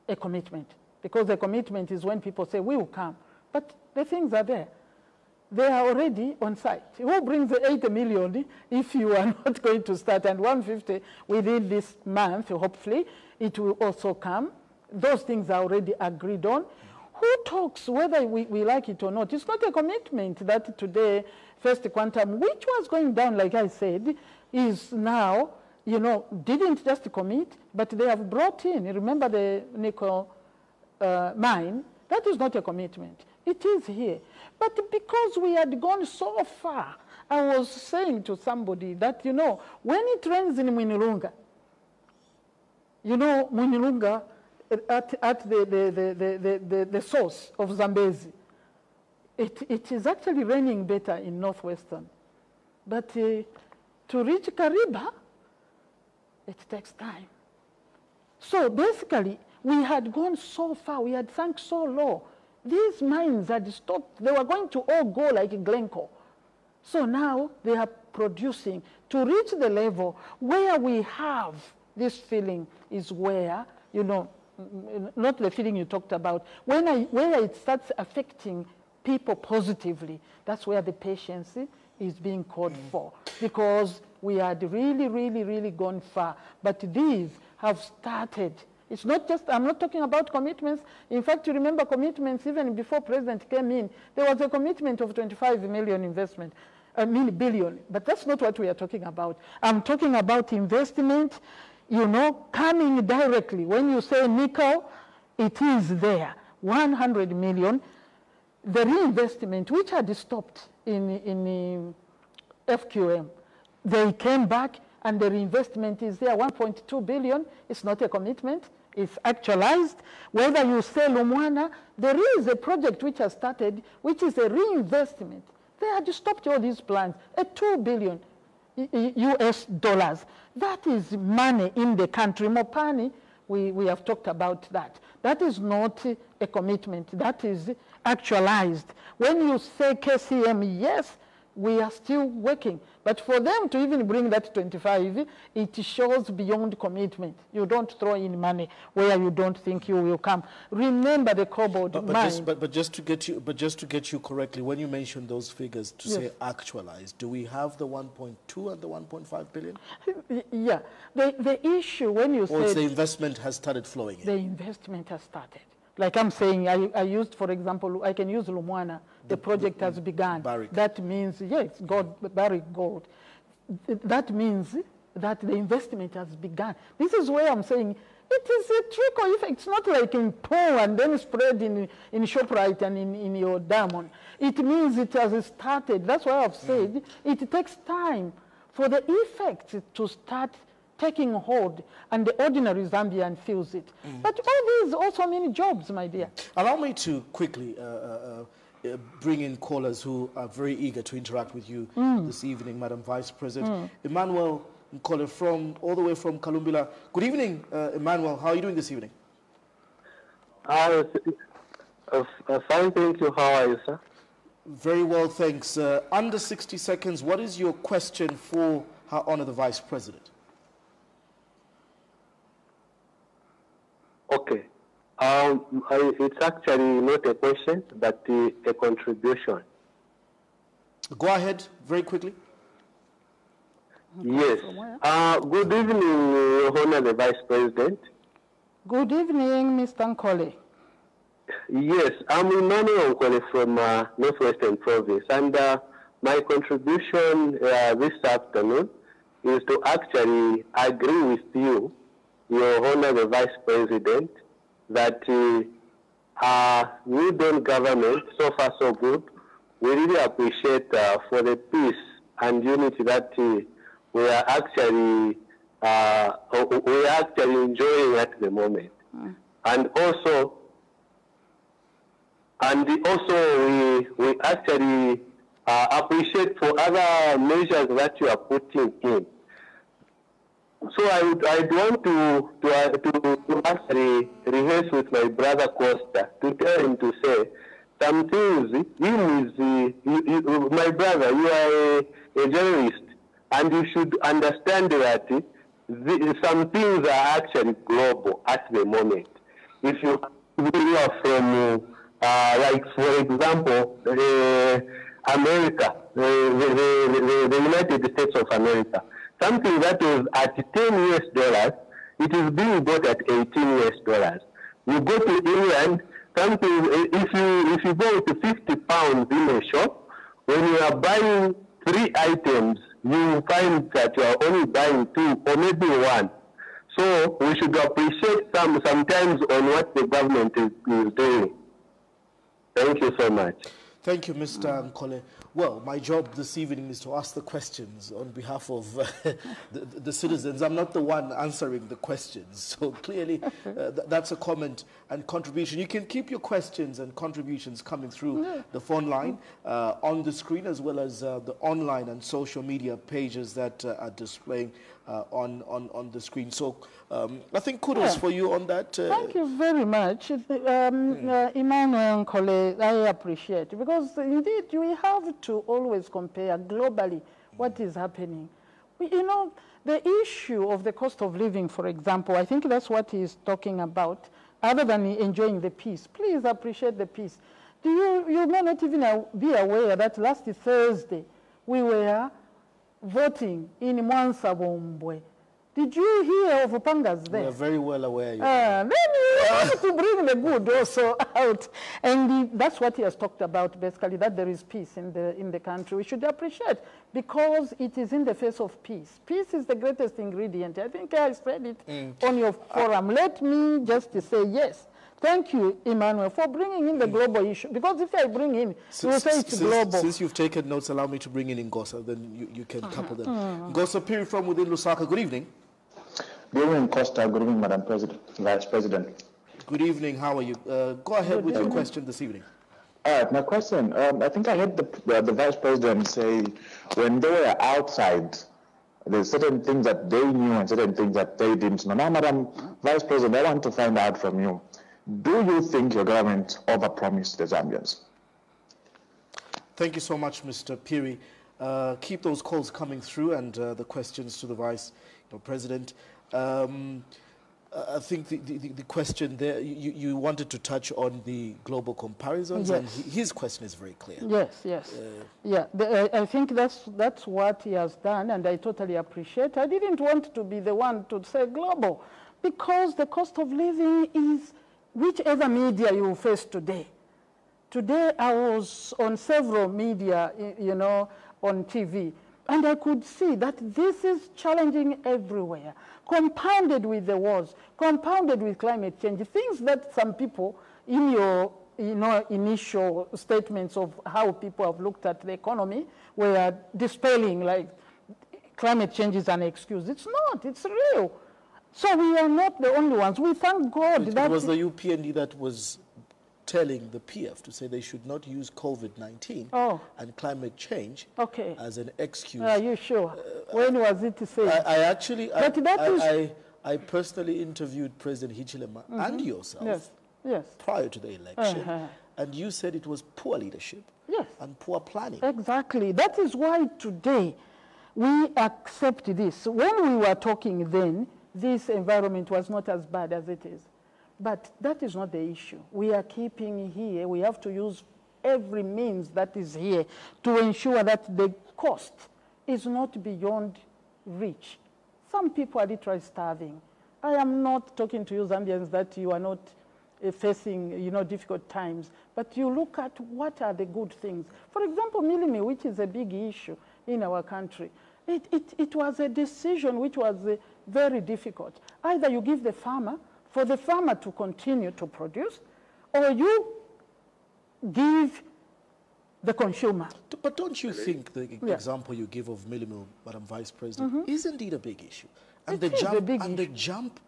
a commitment because the commitment is when people say, we will come. But the things are there. They are already on site. Who brings the 80 million if you are not going to start? And 150 within this month, hopefully, it will also come. Those things are already agreed on. Who talks, whether we, we like it or not? It's not a commitment that today, First Quantum, which was going down, like I said, is now, you know, didn't just commit, but they have brought in, remember the nickel uh, mine, that is not a commitment. It is here. But because we had gone so far, I was saying to somebody that, you know, when it rains in Mwinilunga, you know, Mwinilunga, at, at the, the, the, the, the, source of Zambezi, it, it is actually raining better in northwestern. But uh, to reach Kariba, it takes time. So basically, we had gone so far, we had sunk so low. These mines had stopped. They were going to all go like Glencore. So now they are producing. To reach the level where we have this feeling is where, you know, not the feeling you talked about, when I, where it starts affecting people positively, that's where the patience is being called mm. for. Because we had really, really, really gone far. But these have started. It's not just, I'm not talking about commitments. In fact, you remember commitments even before President came in, there was a commitment of 25 million investment, uh, a million billion. But that's not what we are talking about. I'm talking about investment, you know, coming directly. When you say nickel, it is there, 100 million. The reinvestment, which had stopped in, in uh, FQM, they came back and the reinvestment is there, 1.2 billion. It's not a commitment. It's actualized. Whether you say Lumwana, there is a project which has started, which is a reinvestment. They had stopped all these plans, a 2 billion US dollars. That is money in the country. Mopani we, we have talked about that. That is not a commitment, that is actualized. When you say KCM, yes, we are still working. But for them to even bring that 25, it shows beyond commitment. You don't throw in money where you don't think you will come. Remember the cobalt But, but, mine. just, but, but just to get you, but just to get you correctly, when you mention those figures to say Yes. actualized, do we have the 1.2 and the 1.5 billion, yeah, the, the issue when you or the investment has started flowing in? the investment has started. Like I'm saying, I, I used, for example, I can use Lumwana. The project has begun. Barrick. That means, yes, gold, Barrick Gold. That means that the investment has begun. This is where I'm saying it is a trickle effect. It's not like in Poo and then spread in, in ShopRite and in, in your diamond. It means it has started. That's why I've said it takes time for the effect to start taking hold and the ordinary Zambian feels it. But all these also mean jobs, my dear. Allow me to quickly uh, uh, uh, bring in callers who are very eager to interact with you Mm. this evening, Madam Vice President. Emmanuel Nkole from all the way from Kalumbila. Good evening, uh, Emmanuel. How are you doing this evening? Uh, uh, uh, fine, thank you. How are you, sir? Very well, thanks. Uh, under 60 seconds, what is your question for Her Honor the Vice President? Okay. Um, I, it's actually not a question, but uh, a contribution. Go ahead, very quickly. Yes. Uh, good evening, Your Honor, the Vice President. Good evening, Mr. Nkole. Yes, I'm Emmanuel Nkole from uh, Northwestern Province, and uh, my contribution uh, this afternoon is to actually agree with you, Your Honor, the Vice President, that uh, our new Dawn government, so far so good, we really appreciate uh, for the peace and unity that uh, we are actually uh, we are actually enjoying at the moment, and also and also we, we actually uh, appreciate for other measures that you are putting in. So I would I want to to, uh, to, to actually rehearse with my brother Costa to tell him to say some things. Him is uh, my brother. You are a, a journalist, and you should understand that the, some things are actually global at the moment. If you you are from uh, like for example, uh, America, the, the, the, the United States of America, something that is at 10 US dollars, it is being bought at 18 US dollars. You go to England, something, if you, if you go to 50 pounds in a shop, when you are buying three items, you find that you are only buying two or maybe one. So we should appreciate some sometimes on what the government is, is doing. Thank you so much. Thank you, Mr. Nkole. Well, my job this evening is to ask the questions on behalf of uh, the, the citizens. I'm not the one answering the questions. So clearly, uh, th- that's a comment and contribution. You can keep your questions and contributions coming through the phone line uh, on the screen as well as uh, the online and social media pages that uh, are displaying uh, on, on, on the screen. So um, I think kudos Yeah. for you on that. Uh, Thank you very much. Um, uh, Emmanuel Nkole, I appreciate because indeed we have to always compare globally what is happening. We- You know, the issue of the cost of living, for example, I think that's what he's talking about, other than enjoying the peace. Please appreciate the peace. Do you, you may not even be aware that last Thursday we were voting in Mwansabombwe. Did you hear of Pangas there? we are very well aware. you- Uh, then you have to bring the good also out. And the, that's what he has talked about, basically, that there is peace in the, in the country. We should appreciate because it is in the face of peace. Peace is the greatest ingredient. I think I said it on your forum. Let me just say yes. Thank you, Emmanuel, for bringing in the global issue. Because if I bring in, you will say it's since, global. Since you've taken notes, allow me to bring in Ngosa, then you, you can couple them. Ngosa Phiri from within Lusaka, good evening. Good evening, Costa. Good evening, Madam President, Vice President. Good evening, how are you? Uh, go ahead with your question this evening. All right, my question. Um, I think I heard the, uh, the Vice President say when they were outside There's certain things that they knew and certain things that they didn't know. Now, Madam Vice President, I want to find out from you. Do you think your government overpromised the Zambians? Thank you so much, Mr. Phiri. Uh, keep those calls coming through and uh, the questions to the Vice you know, President. Um, I think the, the, the, question there, you, you wanted to touch on the global comparisons, Yes. and his question is very clear. Yes, yes. yeah, the, uh, I think that's, that's what he has done, and I totally appreciate. I didn't want to be the one to say global, because the cost of living is whichever media you face today. Today I was on several media, you know, on TV, and I could see that this is challenging everywhere, compounded with the wars, compounded with climate change, things that some people in your you know, initial statements of how people have looked at the economy were dispelling like climate change is an excuse. It's not, it's real. So we are not the only ones. We thank God It, that it was the UPND that was telling the PF to say they should not use COVID-19 Oh. and climate change Okay. as an excuse. Are you sure? when was it said? I, I actually, I, that I, is- I, I personally interviewed President Hichilema and yourself Mm-hmm. yes, yes, prior to the election, Uh-huh. and you said it was poor leadership yes. and poor planning. Exactly. That is why today we accept this. When we were talking then, this environment was not as bad as it is. But that is not the issue. We are keeping here, we have to use every means that is here to ensure that the cost is not beyond reach. Some people are literally starving. I am not talking to you Zambians that you are not uh, facing you know, difficult times, but you look at what are the good things. For example, mealie meal, which is a big issue in our country, it, it, it was a decision which was uh, very difficult. Either you give the farmer, for the farmer to continue to produce, or you give the consumer. But don't you think the Yeah. Example you give of mealie meal, Madam Vice President, mm-hmm. is indeed a big issue? And It the is a jump big and the jump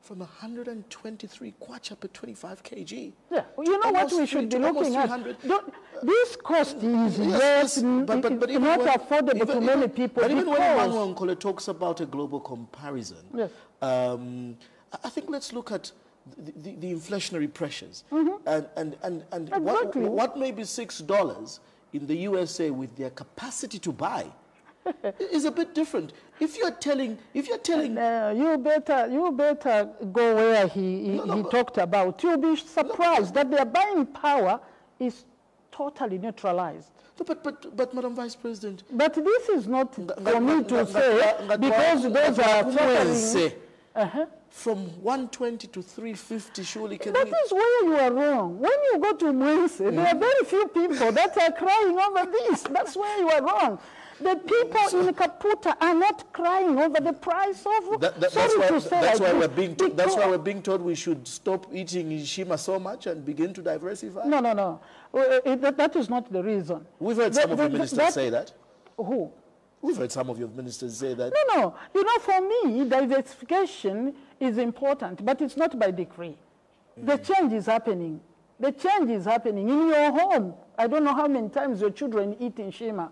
from 123 kwacha per 25 kg. Yeah, well, you know what we should be looking at? Don't- This cost is Yes, yet but, but, but not when- affordable even- to even- many people But even when Emmanuel Nkole talks about a global comparison, Yes. um, I- think let's look at the, the, the inflationary pressures. And, and, and, and Mm-hmm. Exactly. what, what may be $6 in the USA with their capacity to buy is a bit different. If you're telling, if you're telling, Uh, you better, you better go where he, he, No, no, he talked about. You'll be surprised that their buying power is totally neutralized. No, but, but, but Madam Vice President, But this is not for me to say because those are nga- flattering. Mwense, uh-huh. from 120 to 350, surely can That we? is where you are wrong. When you go to Mwense, there are mm. very few people that are crying over this. That's where you are wrong. The people in Kaputa are not crying over the price of. That, that, sorry that's why, to say that's like why we're being to, that's why we're being told we should stop eating nshima so much and begin to diversify. No, no, no. Uh, it- that, that is not the reason. We've heard The- some of the- your ministers that- say that. Who? We've heard some of your ministers say that. No, no. You know, for me, diversification is important, but it's not by decree. The change is happening. The change is happening in your home. I don't know how many times your children eat nshima.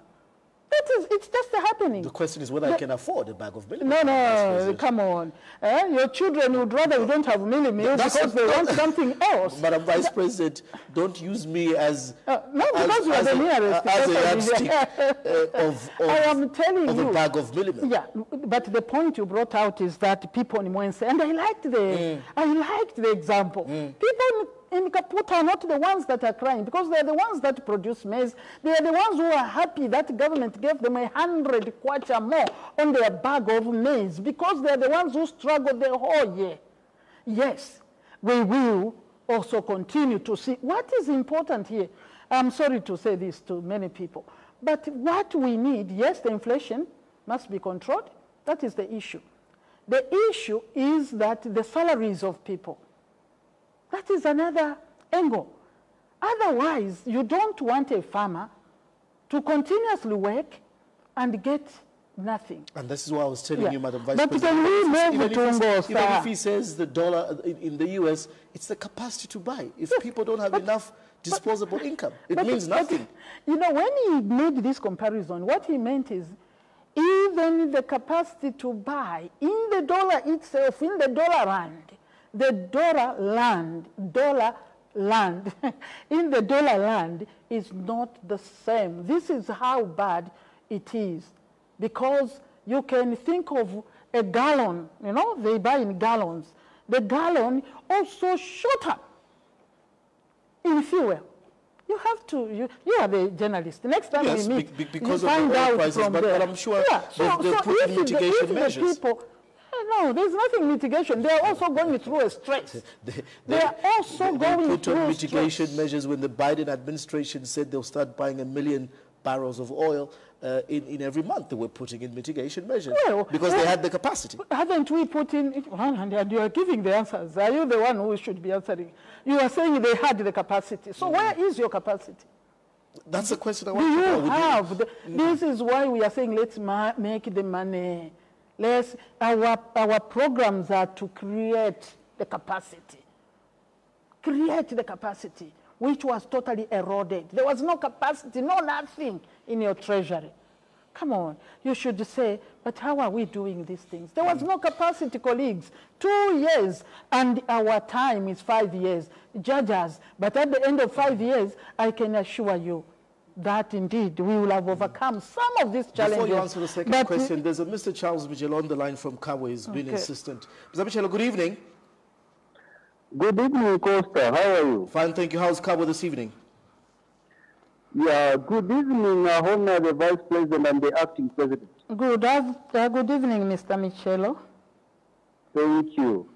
That is, it's just happening. The question is whether I can afford a bag of milk. No, no, come on. Eh? Your children would rather you don't have That's because a- they want something else. Madam Vice President, don't use me as Uh, no, as- because you are the a- nearest as a yardstick uh, of, of, I am telling of you. a bag of mealie meal. Yeah, but the point you brought out is that people in Mwense, and I liked the, Mm. I liked the example. People in, Kaputa are not the ones that are crying because they're the ones that produce maize. They are the ones who are happy that government gave them a hundred kwacha more on their bag of maize because they're the ones who struggled the whole year. Yes, we will also continue to see what is important here. I'm sorry to say this to many people, but what we need, yes, the inflation must be controlled. That is the issue. The issue is that the salaries of people, that is another angle. Otherwise, you don't want a farmer to continuously work and get nothing. And this is why I was telling Yeah. you, Madam Vice But President. can we move to even if Ngo, he's- Even if he says the dollar in, in the US, it's the capacity to buy. If people don't have enough disposable income, it But- means but, nothing. you know, when he made this comparison, what he meant is even the capacity to buy in the dollar itself, in the dollar land, the dollar land, dollar land, in the dollar land is not the same. This is how bad it is because you can think of a gallon, you know, they buy in gallons. The gallon also shot up in fuel. You have to, you, you are the journalist. Next time Yes, we meet, be- be- because you of the find oil out prices, from but- there. but I'm sure yeah. so, so put if the- mitigation if the people, no, there's nothing mitigation. They are also going through a stress. They, They are also they- they going put through on mitigation stress. measures when the Biden administration said they'll start buying a million barrels of oil uh, in, in every month. They were putting in mitigation measures Well, because they well, had the capacity. Haven't we put in, and you are giving the answers. Are you the one who should be answering? You are saying they had the capacity. So where is your capacity? That's the question I Do to know. you have? The, this is why we are saying let's ma make the money. Let's, our, our programs are to create the capacity. Create the capacity, which was totally eroded. There was no capacity, no nothing in your treasury. Come on, you should say, but how are we doing these things? There was no capacity, colleagues. Two years, and our time is five years. Judge us, but at the end of five years, I can assure you that indeed we will have overcome some of these challenges. Before you answer the second question, there's a Mr. Charles Michelo on the line from Kabwe. He's been Okay. insistent. Mr. Michelo, good evening. Good evening, Costa. How are you? Fine, thank you. How's Kabwe this evening? Yeah, good evening, uh, Honor the Vice President and the Acting President. Good, uh, good evening, Mr. Michello. Thank you.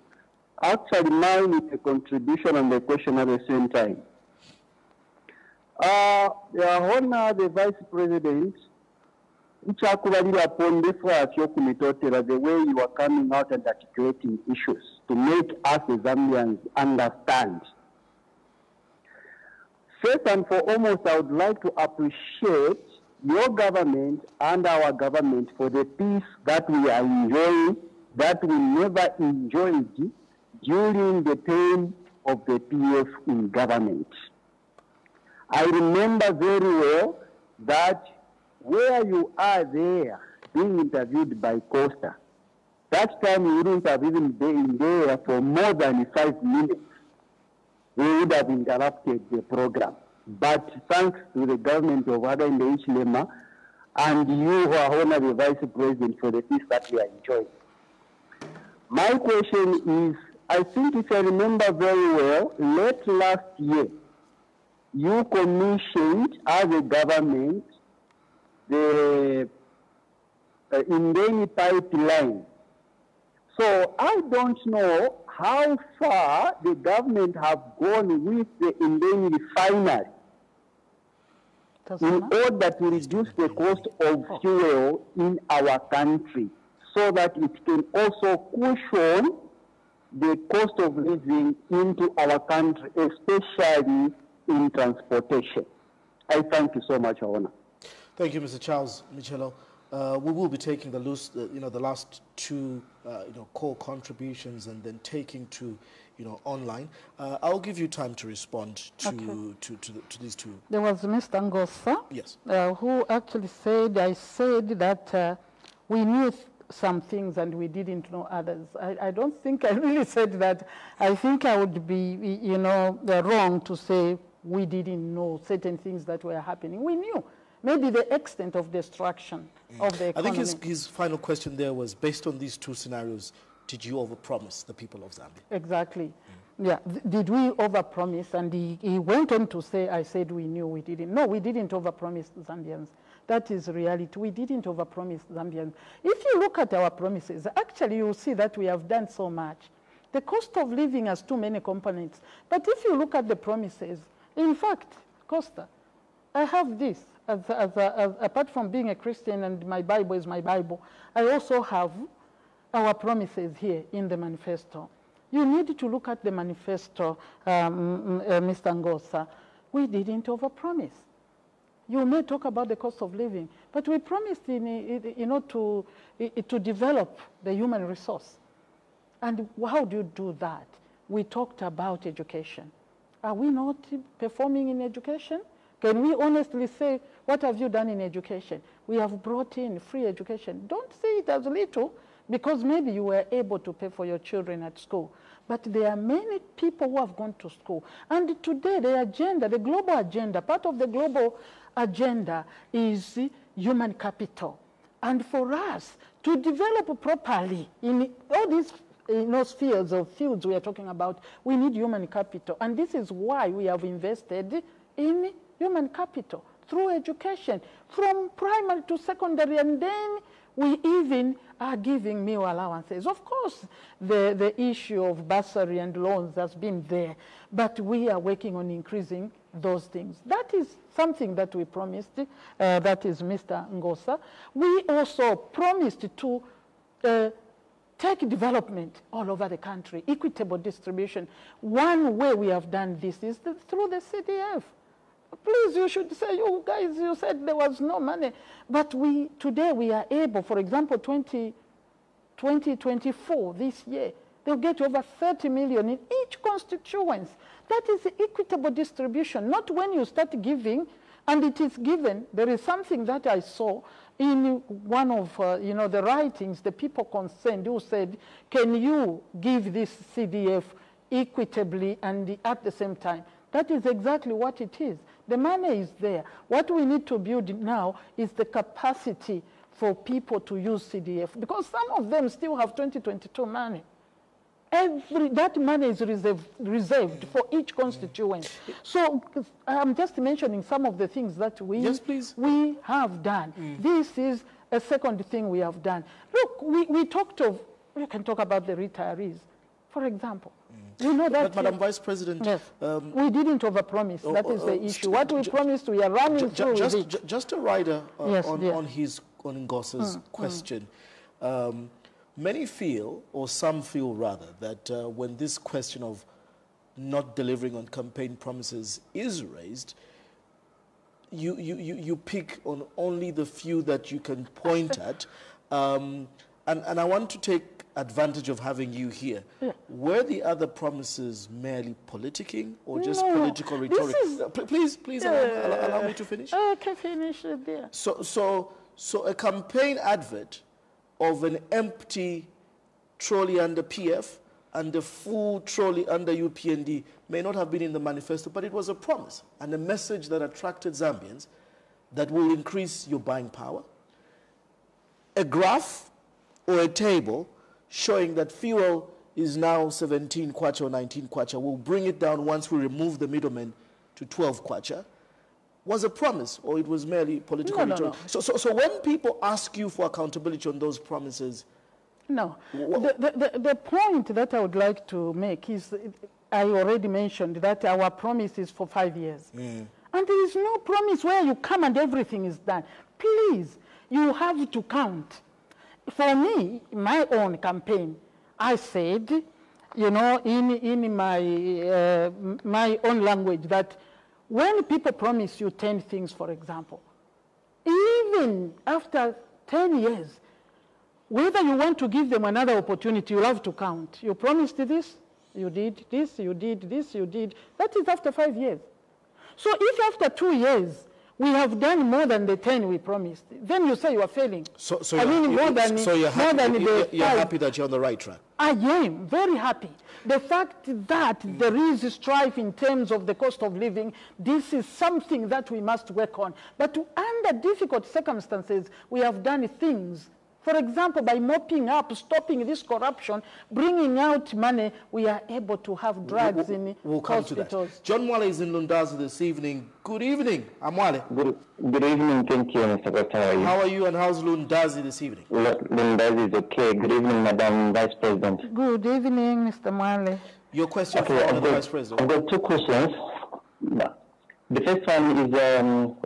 Actually, mine is a contribution and a question at the same time. Uh, yeah, Honor the Vice President, ku mitotera the way you are coming out and articulating issues to make us the Zambians understand. First and foremost, I would like to appreciate your government and our government for the peace that we are enjoying, that we never enjoyed during the time of the PF in government. I remember very well that where you are there being interviewed by Costa, that time you wouldn't have even been there for more than five minutes we would have interrupted the program. But thanks to the government of Hakainde Hichilema and you who are honorary vice president for the peace that we are enjoying. My question is, I think if I remember very well, late last year, you commissioned as a government the uh, Indeni pipeline. So I don't know how far the government have gone with the Indeni refinery in order to reduce the cost of fuel in our country so that it can also cushion the cost of living into our country, especially in transportation. I thank you so much, Your Honor. Thank you, Mr. Charles Michello. Uh, we will be taking the, loose, uh, you know, the last two, uh, you know, core contributions and then taking to, you know, online. Uh, I'll give you time to respond to, Okay. to, to, the, to these two. There was Mr. Ngosa, Yes. uh, who actually said, I said that uh, we knew th- some things and we didn't know others. I, I don't think I really said that. I think I would be, you know, wrong to say we didn't know certain things that were happening. We knew. Maybe the extent of destruction mm. of the I think his, his final question there was, based on these two scenarios, did you overpromise the people of Zambia? Exactly. Mm. Yeah. Th- Did we overpromise? And he, he went on to say, I said we knew we didn't. No, we didn't overpromise Zambians. That is reality. We didn't overpromise Zambians. If you look at our promises, actually you'll see that we have done so much. The cost of living has too many components. But if you look at the promises, in fact, Costa, I have this. As, as, as, apart from being a Christian and my Bible is my Bible, I also have our promises here in the manifesto. You need to look at the manifesto, um, uh, Mr. Ngosa. We didn't overpromise. You may talk about the cost of living, but we promised in, in- you know, to, to develop the human resource. And how do you do that? We talked about education. Are we not performing in education? Can we honestly say, what have you done in education? We have brought in free education. Don't see it as little because maybe you were able to pay for your children at school. But there are many people who have gone to school. And today the agenda, the global agenda, part of the global agenda is human capital. And for us to develop properly in all these you those spheres of fields we are talking about, we need human capital. And this is why we have invested in human capital through education, from primary to secondary, and then we even are giving meal allowances. Of course, the, the issue of bursary and loans has been there, but we are working on increasing those things. That is something that we promised, uh, that is Mr. Ngosa. We also promised to uh, take development all over the country, equitable distribution. One way we have done this is the, through the CDF. Please, you should say, you guys, you said there was no money. But we, today we are able, for example, 20, 2024, this year, they'll get over 30 million in each constituency. That is equitable distribution, not when you start giving and it is given. There is something that I saw in one of uh, you know, the writings, the people concerned who said, can you give this CDF equitably and at the same time? That is exactly what it is. The money is there. What we need to build now is the capacity for people to use CDF because some of them still have 2022 money. Every, that money is reserved, reserved for each constituent. So I'm just mentioning some of the things that we, yes, please. we have done. Mm. This is a second thing we have done. Look, we, we talked of, we can talk about the retirees, for example. Mm. You know that. But, Madam Vice President, yes, um, we didn't overpromise. Oh, that is the uh, issue. What we promised, we are running through just. Just a rider uh, yes, on, on his on Ngosa's mm, question. Mm. Um, Many feel, or some feel rather, that uh, when this question of not delivering on campaign promises is raised, you, you, you, you pick on only the few that you can point at. Um, and, and I want to take advantage of having you here. Yeah. Were the other promises merely politicking or just no, political rhetoric? Is, uh, please, please uh, allow, allow, me to finish. I can finish it there. So, so, so a campaign advert of an empty trolley under PF and a full trolley under UPND may not have been in the manifesto, but it was a promise and a message that attracted Zambians that will increase your buying power. A graph or a table showing that fuel is now 17 kwacha or 19 kwacha will bring it down once we remove the middlemen to 12 kwacha was a promise or it was merely political no, no, no. So, so, so when people ask you for accountability on those promises, no. The, the, the, point that I would like to make is I already mentioned that our promise is for five years. Mm. And there is no promise where you come and everything is done. Please, you have to count. For me, my own campaign, I said, you know, in, in my, uh, my own language that when people promise you 10 things, for example, even after 10 years, whether you want to give them another opportunity, you'll have to count. You promised this, you did this, you did this, you did. That is after five years. So if after two years, we have done more than the 10 we promised, then you say you are failing. So, so I mean, more than, so you're, happy, more than you're, you're happy that you're on the right track? I am very happy. The fact that mm. there is strife in terms of the cost of living, this is something that we must work on. But under difficult circumstances, we have done things for example, by mopping up, stopping this corruption, bringing out money, we are able to have drugs we'll, in we'll come hospitals. To that. John Mwale is in Lundazi this evening. Good evening, Amwale. Good, good evening, thank you, Mr. Costa. How are you? How are you and how's Lundazi this evening? Lundazi is okay. Good evening, Madam Vice President. Good evening, Mr. Mwale. Your question okay, for the Vice President. I've got two questions. The first one is um,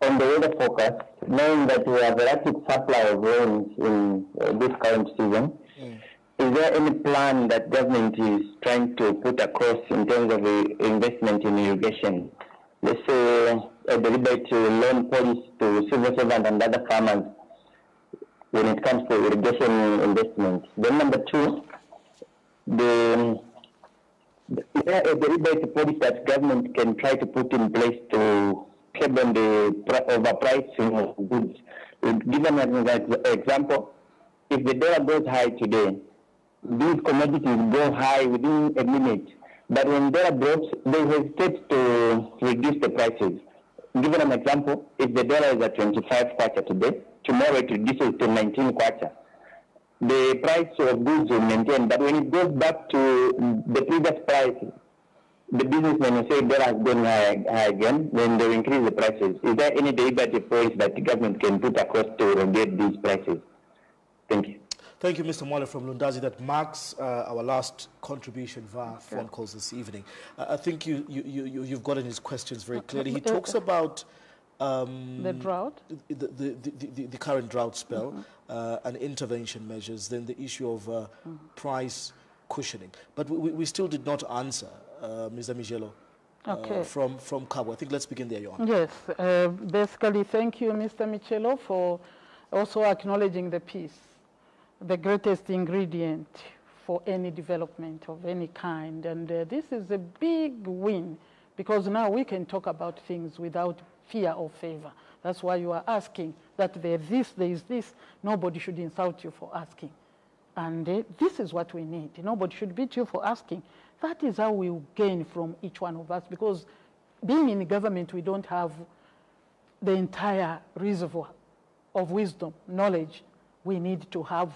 on the weather forecast, knowing that we have a rapid supply of rains in uh, this current season, mm. is there any plan that government is trying to put across in terms of investment in irrigation? Let's say a deliberate loan policy to civil servants and other farmers when it comes to irrigation investment. Then number two, the is there a deliberate policy that government can try to put in place to curb on the overpricing of goods? Given an example, if the dollar goes high today, these commodities go high within a minute. But when dollar drops, they hesitate to reduce the prices. Given an example, if the dollar is at 25 kwacha today, tomorrow it reduces to 19 kwacha. The price of goods will maintain, but when it goes back to the previous price, the businessmen will say dollar has gone high, high again, then they will increase the prices. Is there any deliberate policy that the government can put across to regulate these prices? Thank you. Thank you, Mr. Mwale from Lundazi. That marks uh, our last contribution via phone calls this evening. Uh, I think you, you, you, you've gotten his questions very clearly. He talks about um, the drought, the, the, the, the, the current drought spell, mm -hmm. uh, and intervention measures, then the issue of uh, mm -hmm. price cushioning. But we, we still did not answer, Mr. Michelo. Uh, okay. from from Kabwe. I think let's begin there, Johan. Yes, uh, basically, thank you, Mr. Michelo, for also acknowledging the peace the greatest ingredient for any development of any kind. And uh, this is a big win because now we can talk about things without fear or favor. That's why you are asking that there's this, there is this. Nobody should insult you for asking. And uh, this is what we need. Nobody should beat you for asking. That is how we gain from each one of us because being in government, we don't have the entire reservoir of wisdom, knowledge we need to have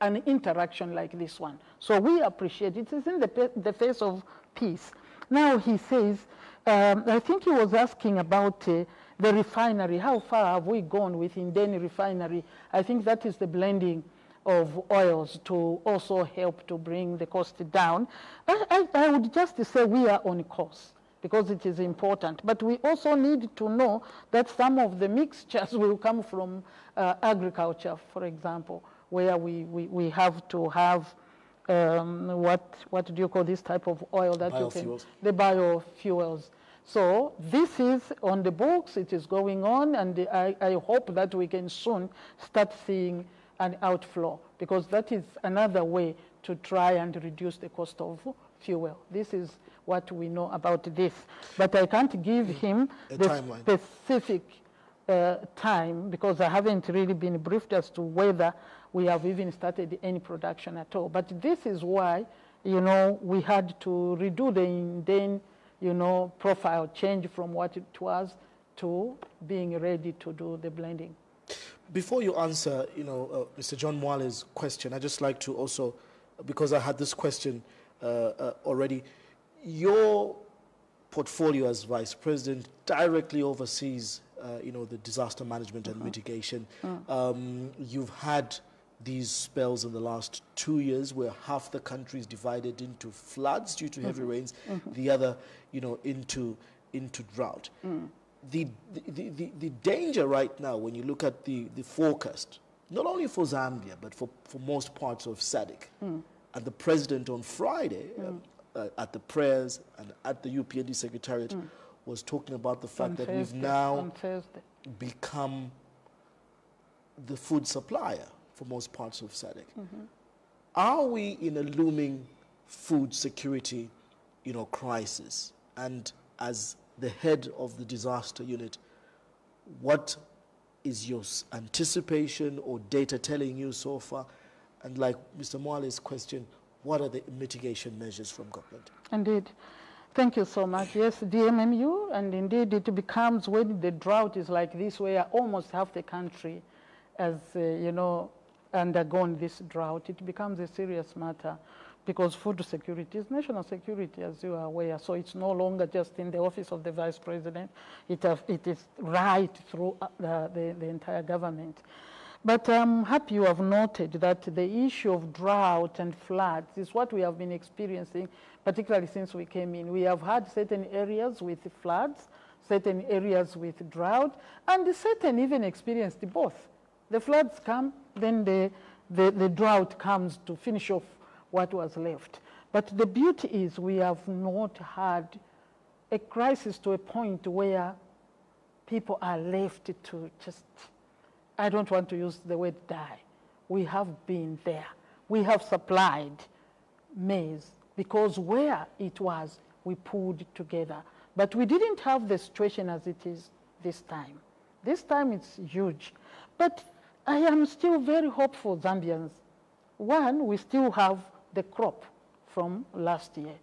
an interaction like this one. So we appreciate it. It's in the, the face of peace. Now he says, um, I think he was asking about uh, the refinery. How far have we gone with Indeni refinery? I think that is the blending of oils to also help to bring the cost down. I, I, I would just say we are on course because it is important. But we also need to know that some of the mixtures will come from uh, agriculture, for example where we, we, we have to have um, what, what do you call this type of oil that biofuels. you can, the biofuels. So this is on the books, it is going on, and I, I hope that we can soon start seeing outflow because that is another way to try and reduce the cost of fuel. This is what we know about this. But I can't give him A the timeline. specific uh, time because I haven't really been briefed as to whether we have even started any production at all. But this is why, you know, we had to redo the then, you know, profile change from what it was to being ready to do the blending. Before you answer, you know, uh, Mr. John Mwale's question, I'd just like to also, because I had this question uh, uh, already, your portfolio as vice president directly oversees, uh, you know, the disaster management and -hmm. mitigation. Mm. Um, you've had these spells in the last two years where half the country is divided into floods due to heavy mm -hmm. rains, mm -hmm. the other, you know, into, into drought. Mm. The, the, the, the, danger right now, when you look at the, the forecast, not only for Zambia, but for, for most parts of SADC, mm. and the president on Friday mm. uh, at the prayers and at the UPND Secretariat mm. was talking about the fact on that Thursday, we've now become the food supplier for most parts of SADC. Mm -hmm. Are we in a looming food security, you know, crisis? And as the head of the disaster unit, what is your anticipation or data telling you so far? And like Mr. Mwale's question, what are the mitigation measures from government? Indeed. Thank you so much. Yes, DMMU, and indeed it becomes when the drought is like this, where almost half the country, has, uh, you know, undergone this drought, it becomes a serious matter because food security is national security, as you are aware. So it's no longer just in the office of the vice president. It, have, it is right through uh, the, the, the, entire government. But I'm happy you have noted that the issue of drought and floods is what we have been experiencing, particularly since we came in. We have had certain areas with floods, certain areas with drought, and certain even experienced both. The floods come, then the, the, the drought comes to finish off what was left. But the beauty is we have not had a crisis to a point where people are left to just, I don't want to use the word die. We have been there. We have supplied maize, because where it was, we pulled together. But we didn't have the situation as it is this time. This time it's huge. But I am still very hopeful, Zambians. One, we still have the crop from last year.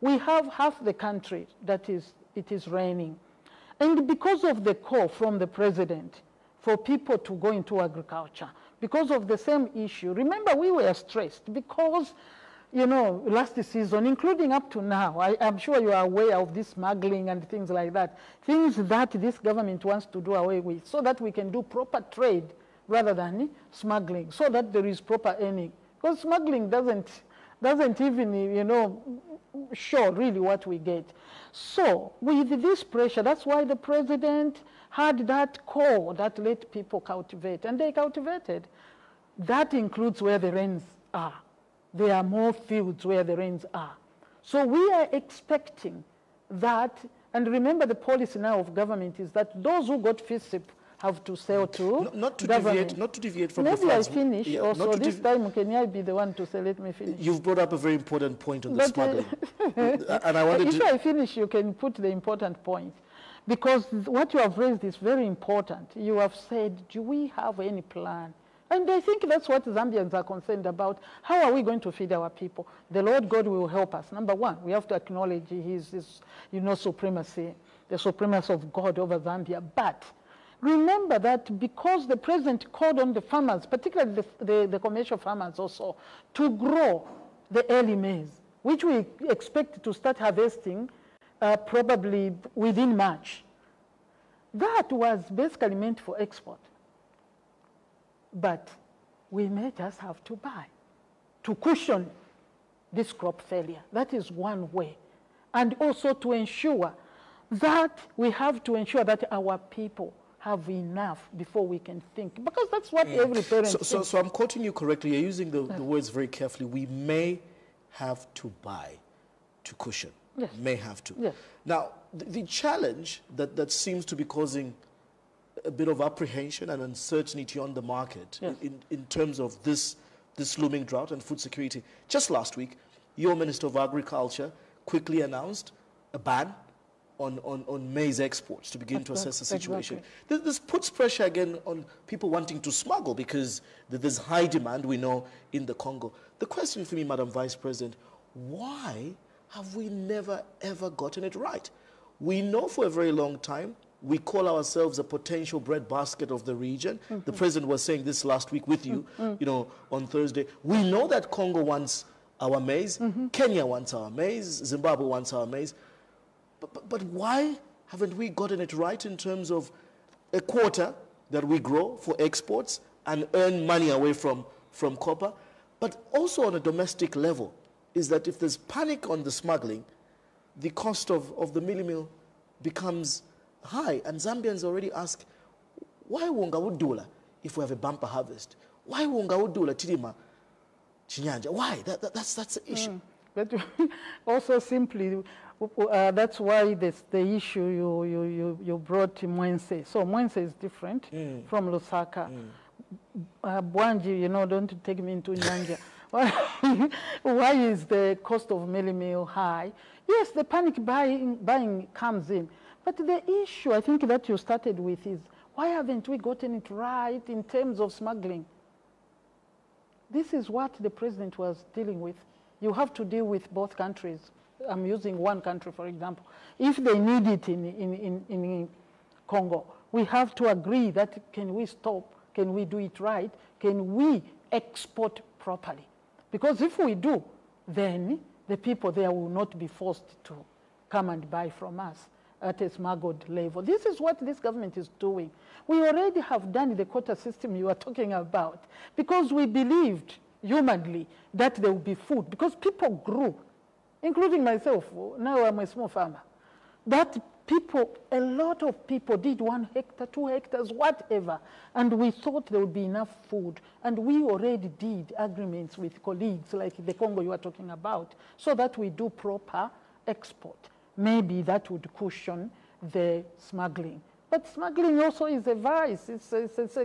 We have half the country that is, it is raining. And because of the call from the president for people to go into agriculture, because of the same issue, remember we were stressed because, you know, last season, including up to now, I, am sure you are aware of this smuggling and things like that, things that this government wants to do away with so that we can do proper trade rather than smuggling, so that there is proper earning. Because smuggling doesn't, doesn't even, you know, show really what we get. So with this pressure, that's why the president had that call that let people cultivate, and they cultivated. That includes where the rains are. There are more fields where the rains are. So we are expecting that, and remember the policy now of government is that those who got FISP have to sell to no, not to government. deviate not to deviate from Maybe the I finish Yeah, also. This time, can I be the one to say, let me finish? You've brought up a very important point on the But, uh, smuggling. and I wanted if to I finish, you can put the important point. Because what you have raised is very important. You have said, do we have any plan? And I think that's what Zambians are concerned about. How are we going to feed our people? The Lord God will help us. Number one, we have to acknowledge his, his you know, supremacy, the supremacy of God over Zambia. But remember that because the president called on the farmers, particularly the, the, the commercial farmers also, to grow the early maize, which we expect to start harvesting uh, probably within March. That was basically meant for export. But we may just have to buy to cushion this crop failure. That is one way. And also to ensure that we have to ensure that our people have enough before we can think. Because that's what every parent so, so, so I'm quoting you correctly. You're using the, the words very carefully. We may have to buy to cushion. Yes. May have to. Yes. Now, the, the challenge that, that seems to be causing a bit of apprehension and uncertainty on the market Yes. in, in terms of this, this looming drought and food security. Just last week, your Minister of Agriculture quickly announced a ban on, on, on maize exports to begin to assess the situation. exactly. This, this puts pressure again on people wanting to smuggle because there's high demand, we know, in the Congo. The question for me, Madam Vice President, why have we never ever gotten it right? We know for a very long time we call ourselves a potential breadbasket of the region. Mm-hmm. The president was saying this last week with you, mm-hmm. you know, on Thursday. We know that Congo wants our maize, mm-hmm. Kenya wants our maize, Zimbabwe wants our maize. But, but, but why haven't we gotten it right in terms of a quarter that we grow for exports and earn money away from, from copper? But also on a domestic level, is that if there's panic on the smuggling, the cost of, of the mealie meal becomes high. And Zambians already ask, why wonga udula if we have a bumper harvest? Why wonga udula tirima chinyanja? Why? That, that, that's, that's the issue. Mm. But also simply, uh, that's why this, the issue you, you, you, you brought Mwense. So Mwense is different from Lusaka. Uh, Bwanji, you know, don't take me into Nyanja. why, is the cost of mealie meal high? Yes, the panic buying, buying comes in. But the issue I think that you started with is, why haven't we gotten it right in terms of smuggling? This is what the president was dealing with. You have to deal with both countries. I'm using one country, for example. If they need it in, in, in, in Congo, we have to agree that can we stop? Can we do it right? Can we export properly? Because if we do, then the people there will not be forced to come and buy from us at a smuggled level. This is what this government is doing. We already have done the quota system you are talking about because we believed humanly that there will be food because people grew, including myself. Now I'm a small farmer. That people, a lot of people did one hectare, two hectares, whatever, and we thought there would be enough food. And we already did agreements with colleagues like the Congo you are talking about so that we do proper export. Maybe that would cushion the smuggling. But smuggling also is a vice. It's, it's, it's, a,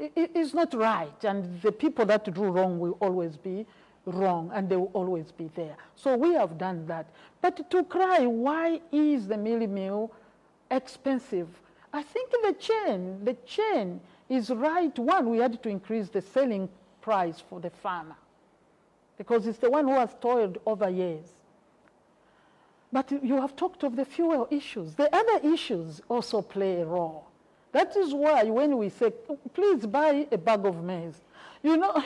it- it's not right. And the people that do wrong will always be wrong and they will always be there. So we have done that. But to cry, why is the mealie meal expensive? I think the chain, the chain is right. One, we had to increase the selling price for the farmer because it's the one who has toiled over years. But you have talked of the fuel issues. The other issues also play a role. That is why when we say, please buy a bag of maize, you know,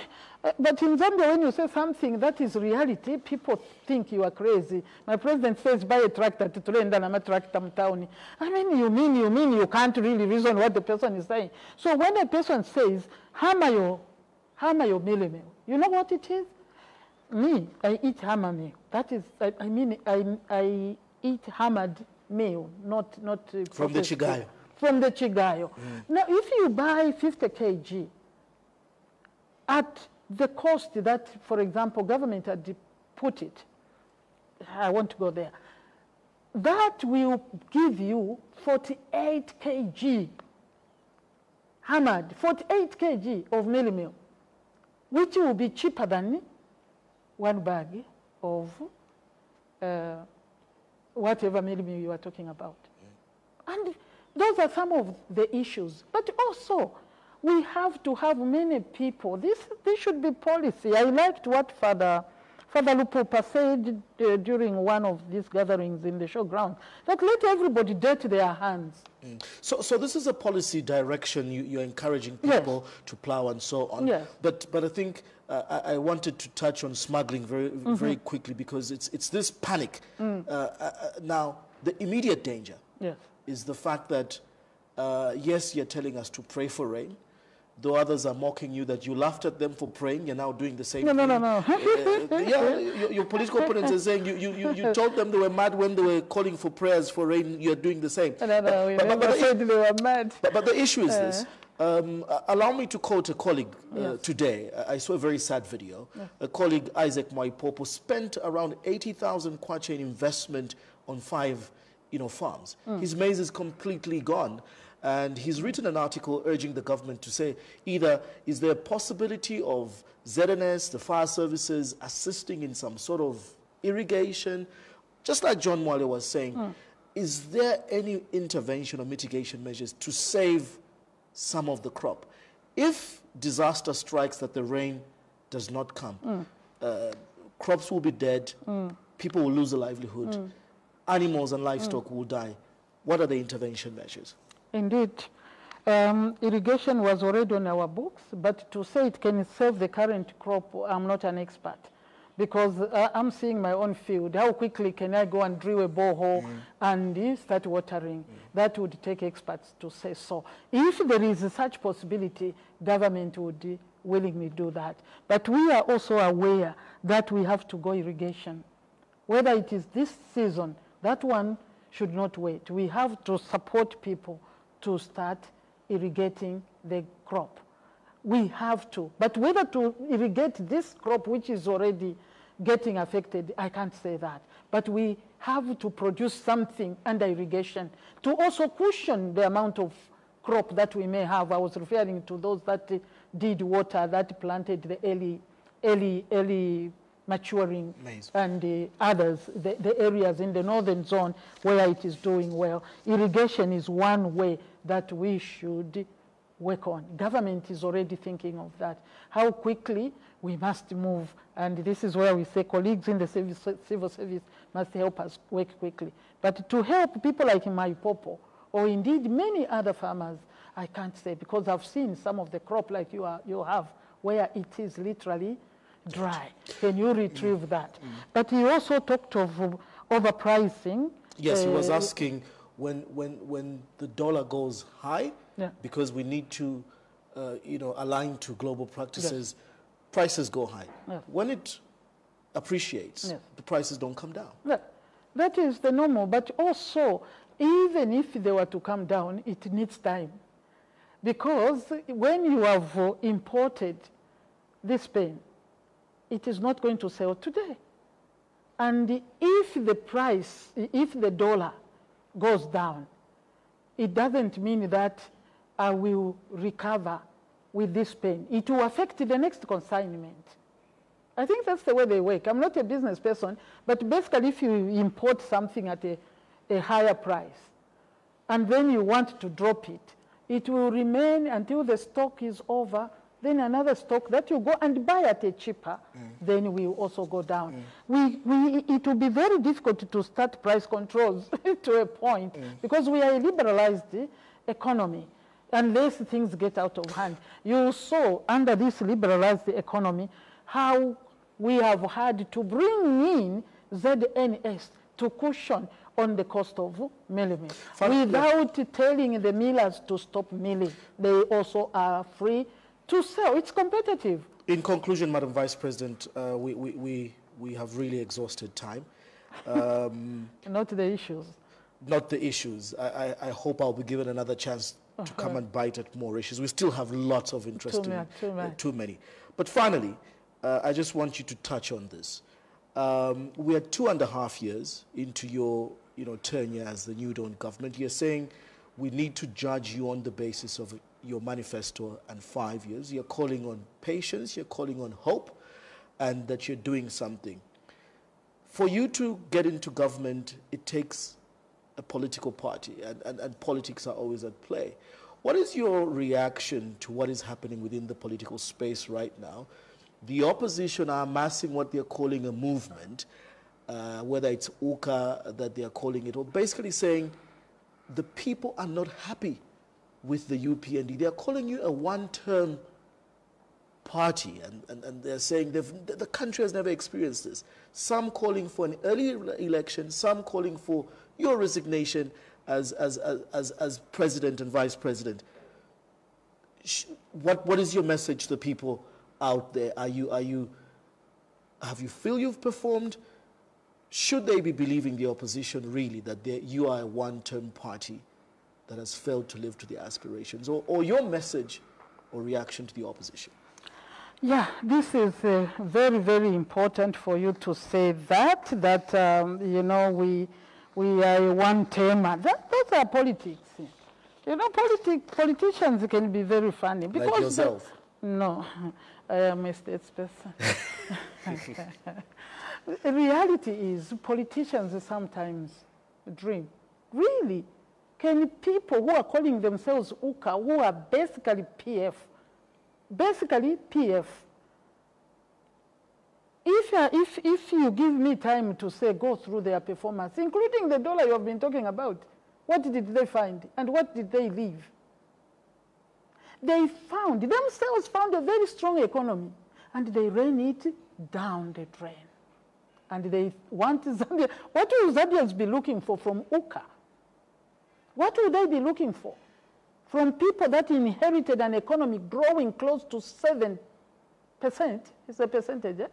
but in Zambia, when you say something that is reality, people think you are crazy. My president says, buy a tractor to train and I'm a tractor town. I mean, you mean, you mean, you can't really reason what the person is saying. So when a person says, hammer your meal, you know what it is? Me, I eat hammer meal. That is, I, I mean, I, I eat hammered meal, not, not uh, From the chigayo. From the chigayo. Now, if you buy 50 kg at the cost that, for example, government had put it, I want to go there, that will give you 48 kg hammered, 48 kg of mealie meal, which will be cheaper than one bag of uh, whatever mealie meal you are talking about. And those are some of the issues. But also, we have to have many people. This, this should be policy. I liked what Father, Father Lupupa said uh, during one of these gatherings in the showground, that let everybody dirty their hands. So, so this is a policy direction you, you're encouraging Yes. people to plow and so on. Yes. But, but I think uh, I, I wanted to touch on smuggling very, Mm-hmm. very quickly because it's, it's this panic. Mm. Uh, uh, uh, now, the immediate danger Yes. is the fact that, uh, yes, you're telling us to pray for rain. Though others are mocking you that you laughed at them for praying, you're now doing the same No, no, thing. no, no. Uh, yeah, your, your political opponents are saying you, you, you, you told them they were mad when they were calling for prayers for rain, you're doing the same. No, no, no, we But- but- but- said they were mad. but, but the issue is this. Uh. Um, uh, allow me to quote a colleague uh, today. I saw a very sad video. A colleague, Isaac Moipopo, spent around 80,000 kwacha in investment on five you know, farms. Mm. His maize is completely gone. And he's written an article urging the government to say either is there a possibility of ZNS, the fire services, assisting in some sort of irrigation, just like John Mwale was saying, Hmm. is there any intervention or mitigation measures to save some of the crop? If disaster strikes that the rain does not come, Hmm. uh, crops will be dead, people will lose a livelihood, Hmm. animals and livestock will die. What are the intervention measures? Indeed. Um, irrigation was already on our books, but to say it can save the current crop, I'm not an expert. Because uh, I'm seeing my own field. How quickly can I go and drill a borehole and uh, start watering? That would take experts to say so. If there is such possibility, government would uh, willingly do that. But we are also aware that we have to go irrigation whether it is this season, that one should not wait. We have to support people to start irrigating the crop. We have to. But whether to irrigate this crop, which is already getting affected, I can't say that. But we have to produce something under irrigation to also cushion the amount of crop that we may have. I was referring to those that uh, did water, that planted the early, early, early maturing Maize. and the others, the, the areas in the northern zone where it is doing well. Irrigation is one way that we should work on. Government is already thinking of that. How quickly we must move, and this is where we say colleagues in the service, civil service must help us work quickly. But to help people like Maipopo, or indeed many other farmers, I can't say because I've seen some of the crop like you, are, you have, where it is literally dry. Can you retrieve that? But he also talked of uh, overpricing. Yes, he was uh, asking when, when, when the dollar goes high, Yeah. because we need to, uh, you know, align to global practices, prices go high. Yes. When it appreciates, Yes. the prices don't come down. That, that is the normal, but also, even if they were to come down, it needs time. Because when you have imported this pen, it is not going to sell today. And if the price, if the dollar goes down, it doesn't mean that I will recover with this pain. It will affect the next consignment. I think that's the way they work. I'm not a business person, but basically if you import something at a, a higher price and then you want to drop it, it will remain until the stock is over, then another stock that you go and buy at a cheaper, mm. then will also go down. Mm. We, we, it will be very difficult to start price controls to a point mm. because we are a liberalized economy unless things get out of hand. You saw under this liberalized economy how we have had to bring in ZNS to cushion on the cost of milling without telling the millers to stop milling. They also are free to sell. It's competitive. In conclusion, Madam Vice President, uh, we, we, we, we have really exhausted time. Um, not the issues. Not the issues. I, I, I, hope I'll be given another chance to uh -huh. come and bite at more issues. We still have lots of interesting, too, many. Too, many. Uh, too many. But finally, uh, I just want you to touch on this. Um, we are two and a half years into your you know, tenure as the New Dawn government. You're saying we need to judge you on the basis of your manifesto and five years. You're calling on patience, you're calling on hope, and that you're doing something. For you to get into government, it takes a political party, and, and, and politics are always at play. What is your reaction to what is happening within the political space right now? The opposition are amassing what they're calling a movement, uh, whether it's UKA that they are calling it, or basically saying the people are not happy with the UPND. They are calling you a one-term party, and, and, and they're saying the country has never experienced this. Some calling for an early election, some calling for your resignation as, as, as, as, president and vice president. What, what is your message to the people out there? Are you, are you, have you feel you've performed? Should they be believing the opposition really that you are a one-term party that has failed to live to their aspirations? Or, or your message or reaction to the opposition? Yeah, this is uh, very, very important for you to say that, that, um, you know, we, we are one termer. That, that's our politics. You know, politi politicians can be very funny. Because like yourself? no, I am a statesperson. The reality is politicians sometimes dream. Really? Can people who are calling themselves UKA, who are basically PF, basically PF, if, if, if you give me time to say, go through their performance, including the dollar you have been talking about, what did they find and what did they leave? They found, themselves found a very strong economy and they ran it down the drain and they want Zambia. What will Zambians be looking for from UKA? What would they be looking for? From people that inherited an economy growing close to 7%, is a percentage, eh?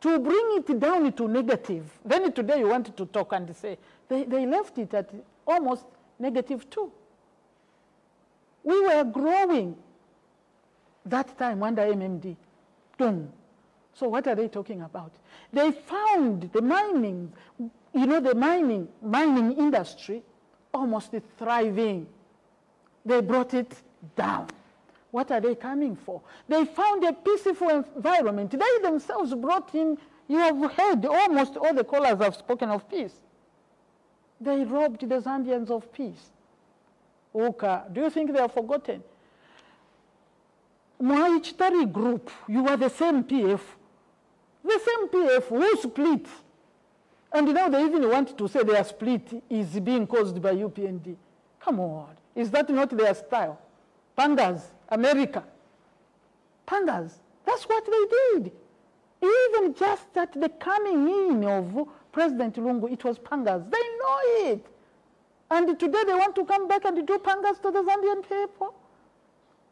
To bring it down to negative. Then today you want to talk and say, they, they left it at almost negative two. We were growing that time under MMD. Boom. So what are they talking about? They found the mining, you know, the mining, mining industry almost thriving. They brought it down. What are they coming for? They found a peaceful environment. They themselves brought in, you have heard, almost all the callers have spoken of peace. They robbed the Zambians of peace. UKA, do you think they are forgotten? Mwai group, you are the same PF the same PF who split. And now they even want to say their split is being caused by UPND. Come on. Is that not their style? Pangas, America. Pangas. That's what they did. Even just at the coming in of President Lungu, it was pangas. They know it. And today they want to come back and do pangas to the Zambian people.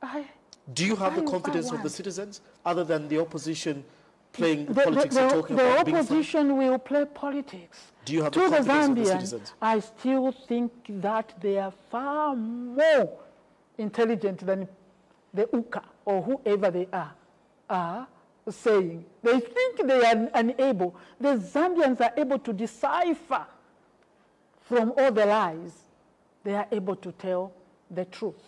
I, do you have I, the confidence of the citizens other than the opposition playing the, politics the, the, talking the about opposition will play politics. Do you have to the confidence Zambian, of the citizens? I still think that they are far more intelligent than the UKA or whoever they are, are saying. They think they are unable. The Zambians are able to decipher from all the lies. They are able to tell the truth.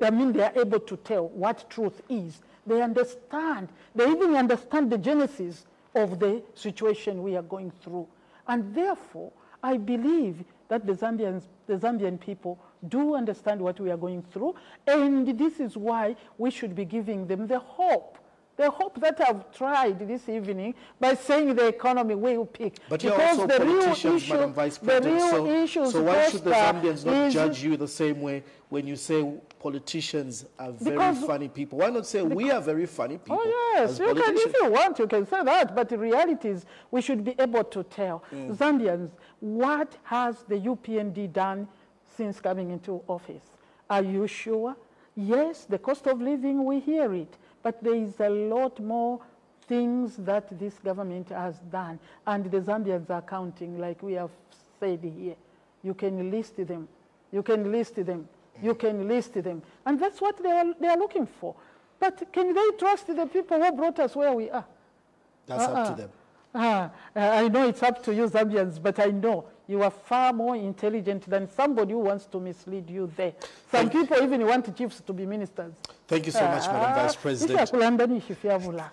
I mean, they are able to tell what truth is. They understand. They even understand the genesis of the situation we are going through. And therefore, I believe that the Zambians, the Zambian people do understand what we are going through. And this is why we should be giving them the hope the hope that I've tried this evening by saying the economy will peak. But you're also the politicians, real issue, Madam Vice the President. real so, issue, so why should the Zambians not judge you the same way when you say politicians are very Because- funny people? Why not say we are very funny people? Oh yes, you can, if you want, you can say that. But the reality is, we should be able to tell Mm. Zambians what has the UPND done since coming into office. Are you sure? Yes, the cost of living, we hear it, but there is a lot more things that this government has done, and the Zambians are counting, like we have said here. You can list them. You can list them. You can list them. And that's what they are, they are looking for. But can they trust the people who brought us where we are? That's up to Uh-uh. them. Uh, I know it's up to you, Zambians, but I know you are far more intelligent than somebody who wants to mislead you there. Some people even want chiefs to be ministers. Thank you so much, Madam Vice Ah, President. isiyakulandanisha ifyabula.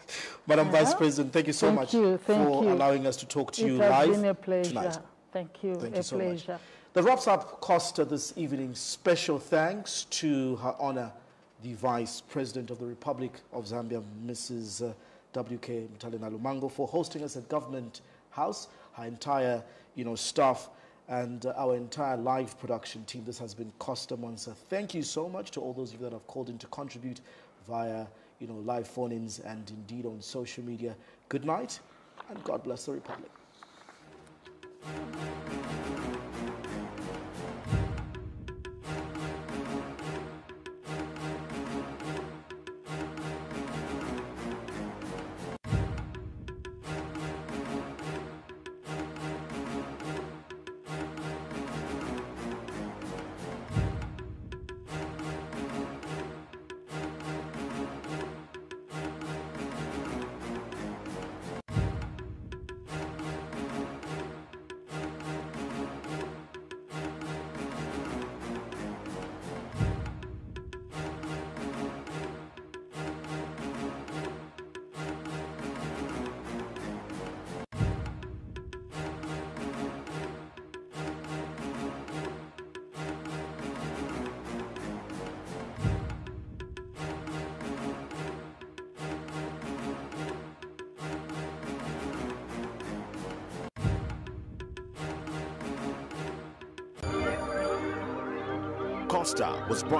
Madam Vice Ah, President, thank you so thank much you, thank for you. allowing us to talk to It you has live been a pleasure. tonight. Thank you, Thank a you so pleasure. much. That wraps up Costa this evening. Special thanks to Her Honor, the Vice President of the Republic of Zambia, Mrs. uh, W.K. Mutale Nalumango, for hosting us at Government House, her entire you know, staff, and uh, our entire live production team. This has been Costa Mwansa. Thank you so much to all those of you that have called in to contribute via you know, live phone-ins and indeed on social media. Good night, and God bless the Republic.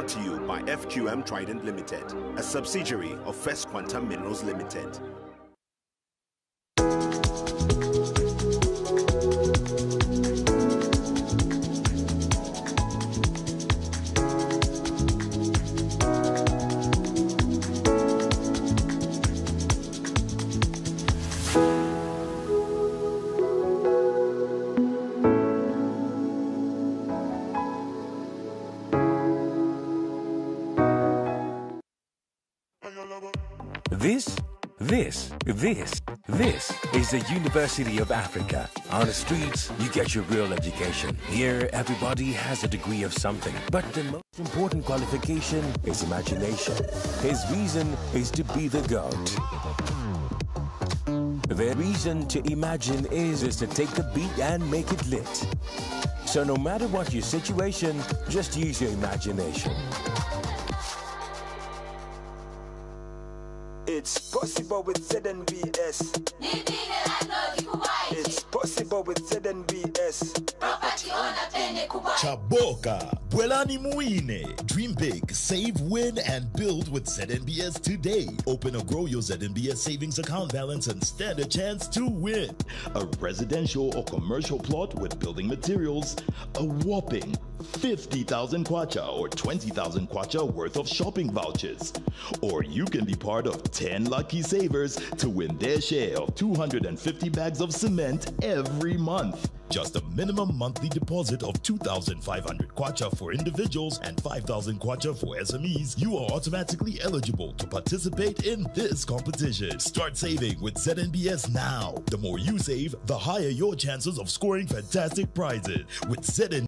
To you by FQM Trident Limited, a subsidiary of First Quantum Minerals Limited. University of Africa. On the streets, you get your real education. Here, everybody has a degree of something. But the most important qualification is imagination. His reason is to be the GOAT. The reason to imagine is, is to take the beat and make it lit. So no matter what your situation, just use your imagination. Muine. Dream big, save, win, and build with ZNBS today. Open or grow your ZNBS savings account balance and stand a chance to win. A residential or commercial plot with building materials, a whopping 50,000 kwacha or 20,000 kwacha worth of shopping vouchers. Or you can be part of 10 lucky savers to win their share of 250 bags of cement every month. Just a minimum monthly deposit of 2,500 kwacha for individuals and 5,000 kwacha for SMEs. You are automatically eligible to participate in this competition. Start saving with ZNBS now. The more you save, the higher your chances of scoring fantastic prizes. With ZNBS,